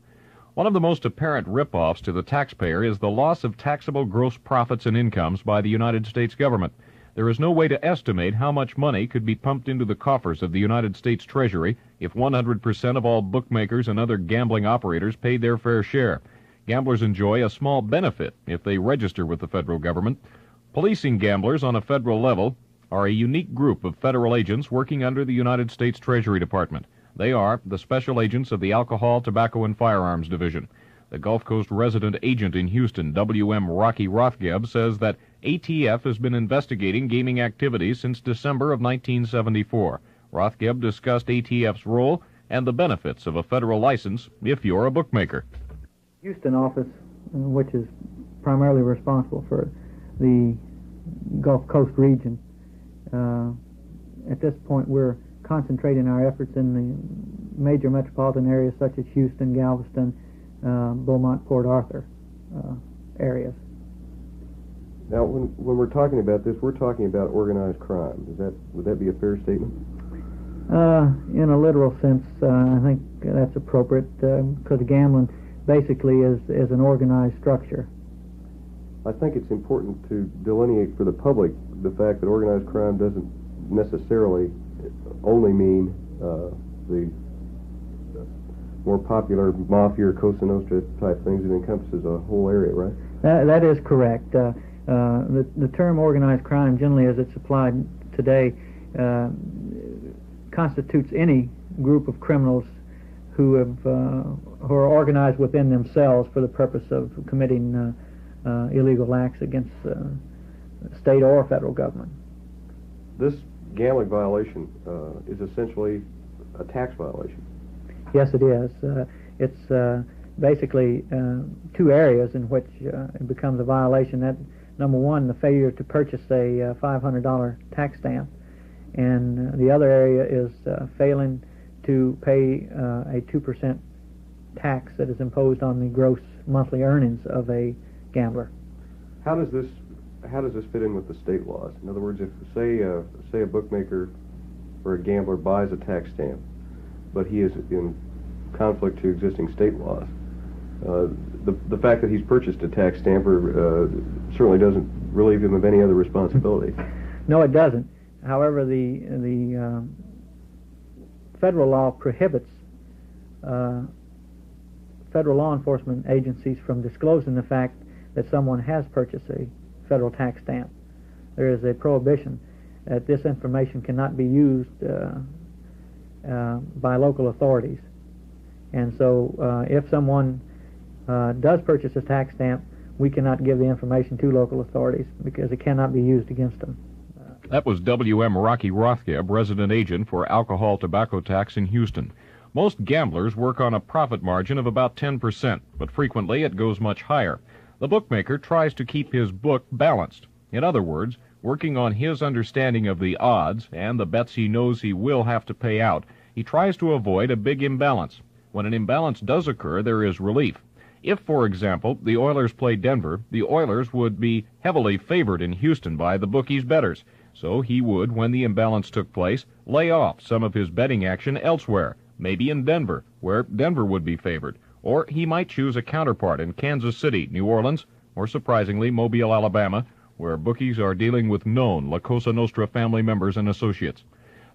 One of the most apparent rip-offs to the taxpayer is the loss of taxable gross profits and incomes by the United States government. There is no way to estimate how much money could be pumped into the coffers of the United States Treasury if 100% of all bookmakers and other gambling operators paid their fair share. Gamblers enjoy a small benefit if they register with the federal government. Policing gamblers on a federal level are a unique group of federal agents working under the United States Treasury Department. They are the special agents of the Alcohol, Tobacco, and Firearms Division. The Gulf Coast resident agent in Houston, W.M. Rocky Rothgeb, says that ATF has been investigating gaming activities since December of 1974. Rothgeb discussed ATF's role and the benefits of a federal license if you're a bookmaker. Houston office, which is primarily responsible for the Gulf Coast region, uh, at this point we're concentrating our efforts in the major metropolitan areas such as Houston, Galveston, uh, Beaumont, Port Arthur uh, areas. Now, when, when we're talking about this, we're talking about organized crime. Is that would that be a fair statement? Uh, in a literal sense, uh, I think that's appropriate because gambling basically is is an organized structure. I think it's important to delineate for the public the fact that organized crime doesn't necessarily only mean uh, the more popular mafia or Cosa Nostra type things. It encompasses a whole area, right? That, that is correct. Uh, uh, the, the term organized crime, generally as it's applied today, uh, constitutes any group of criminals who have uh, who are organized within themselves for the purpose of committing uh, uh, illegal acts against the state or federal government. This gambling violation is essentially a tax violation. Yes, it is. it's basically two areas in which it becomes a violation. That number one, the failure to purchase a uh, $500 tax stamp, and uh, the other area is uh, failing to pay a 2% tax that is imposed on the gross monthly earnings of a gambler. How does this how does this fit in with the state laws? In other words, if say uh, say a bookmaker or a gambler buys a tax stamp, but he is in conflict to existing state laws, uh, the the fact that he's purchased a tax stamper uh, certainly doesn't relieve him of any other responsibility. No, it doesn't. However, the the um, federal law prohibits uh, federal law enforcement agencies from disclosing the fact that someone has purchased a federal tax stamp. There is a prohibition that this information cannot be used uh, uh, by local authorities. And so, uh, if someone does purchase a tax stamp, we cannot give the information to local authorities because it cannot be used against them. That was W.M. Rocky Rothgeb, resident agent for alcohol tobacco tax in Houston. Most gamblers work on a profit margin of about 10%, but frequently it goes much higher. The bookmaker tries to keep his book balanced. In other words, working on his understanding of the odds and the bets he knows he will have to pay out, he tries to avoid a big imbalance. When an imbalance does occur, there is relief. If, for example, the Oilers play Denver, the Oilers would be heavily favored in Houston by the bookies' bettors. So he would, when the imbalance took place, lay off some of his betting action elsewhere, maybe in Denver, where Denver would be favored. Or he might choose a counterpart in Kansas City, New Orleans, or surprisingly, Mobile, Alabama, where bookies are dealing with known La Cosa Nostra family members and associates.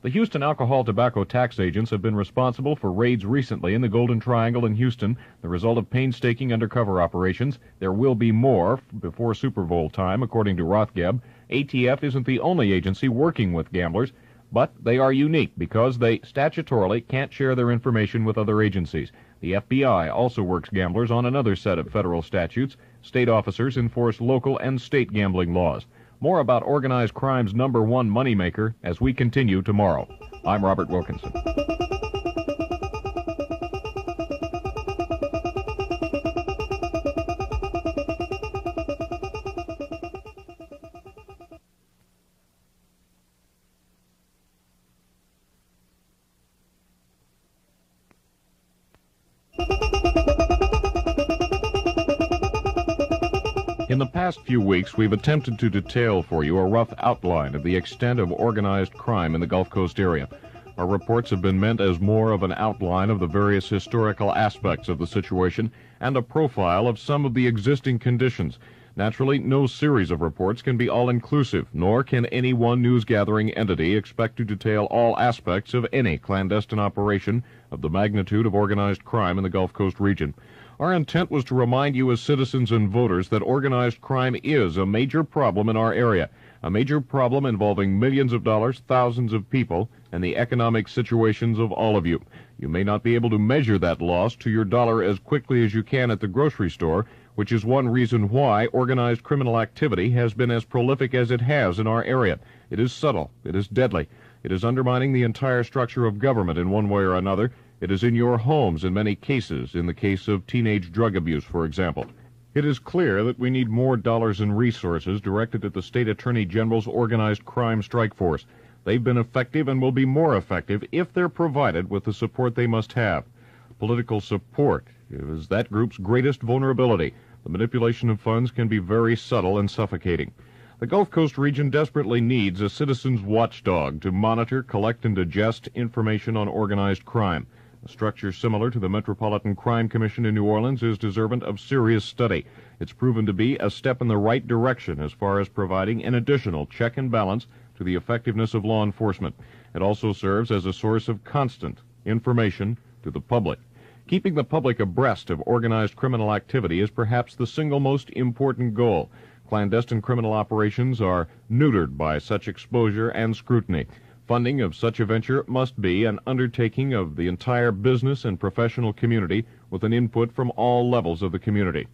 The Houston alcohol tobacco tax agents have been responsible for raids recently in the Golden Triangle in Houston, the result of painstaking undercover operations. There will be more before Super Bowl time, according to Rothgeb. ATF isn't the only agency working with gamblers, but they are unique because they statutorily can't share their information with other agencies. The FBI also works gamblers on another set of federal statutes. State officers enforce local and state gambling laws. More about organized crime's number one moneymaker as we continue tomorrow. I'm Robert Wilkinson. Past few weeks, we've attempted to detail for you a rough outline of the extent of organized crime in the Gulf Coast area. Our reports have been meant as more of an outline of the various historical aspects of the situation and a profile of some of the existing conditions. Naturally, no series of reports can be all inclusive, nor can any one news gathering entity expect to detail all aspects of any clandestine operation of the magnitude of organized crime in the Gulf Coast region. Our intent was to remind you as citizens and voters that organized crime is a major problem in our area, a major problem involving millions of dollars, thousands of people, and the economic situations of all of you. You may not be able to measure that loss to your dollar as quickly as you can at the grocery store, which is one reason why organized criminal activity has been as prolific as it has in our area. It is subtle, it is deadly, it is undermining the entire structure of government in one way or another, it is in your homes in many cases, in the case of teenage drug abuse, for example. It is clear that we need more dollars and resources directed at the State Attorney General's organized crime strike force. They've been effective and will be more effective if they're provided with the support they must have. Political support is that group's greatest vulnerability. The manipulation of funds can be very subtle and suffocating. The Gulf Coast region desperately needs a citizen's watchdog to monitor, collect, and digest information on organized crime. A structure similar to the Metropolitan Crime Commission in New Orleans is deserving of serious study. It's proven to be a step in the right direction as far as providing an additional check and balance to the effectiveness of law enforcement. It also serves as a source of constant information to the public. Keeping the public abreast of organized criminal activity is perhaps the single most important goal. Clandestine criminal operations are neutered by such exposure and scrutiny. Funding of such a venture must be an undertaking of the entire business and professional community with an input from all levels of the community.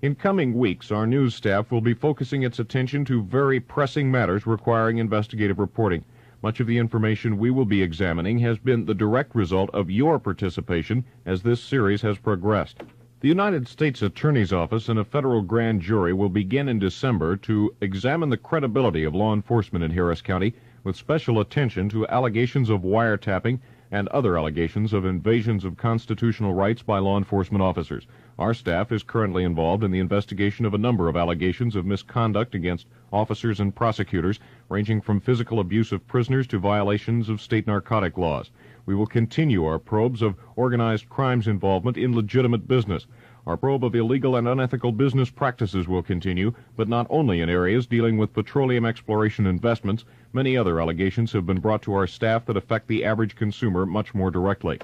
In coming weeks, our news staff will be focusing its attention to very pressing matters requiring investigative reporting. Much of the information we will be examining has been the direct result of your participation as this series has progressed. The United States Attorney's Office and a federal grand jury will begin in December to examine the credibility of law enforcement in Harris County with special attention to allegations of wiretapping and other allegations of invasions of constitutional rights by law enforcement officers. Our staff is currently involved in the investigation of a number of allegations of misconduct against officers and prosecutors, ranging from physical abuse of prisoners to violations of state narcotic laws. We will continue our probes of organized crimes involvement in legitimate business. Our probe of illegal and unethical business practices will continue, but not only in areas dealing with petroleum exploration investments. Many other allegations have been brought to our staff that affect the average consumer much more directly.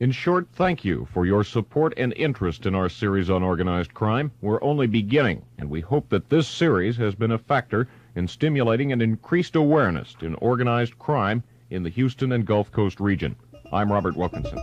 In short, thank you for your support and interest in our series on organized crime. We're only beginning, and we hope that this series has been a factor in stimulating an increased awareness in organized crime in the Houston and Gulf Coast region. I'm Robert Wilkinson.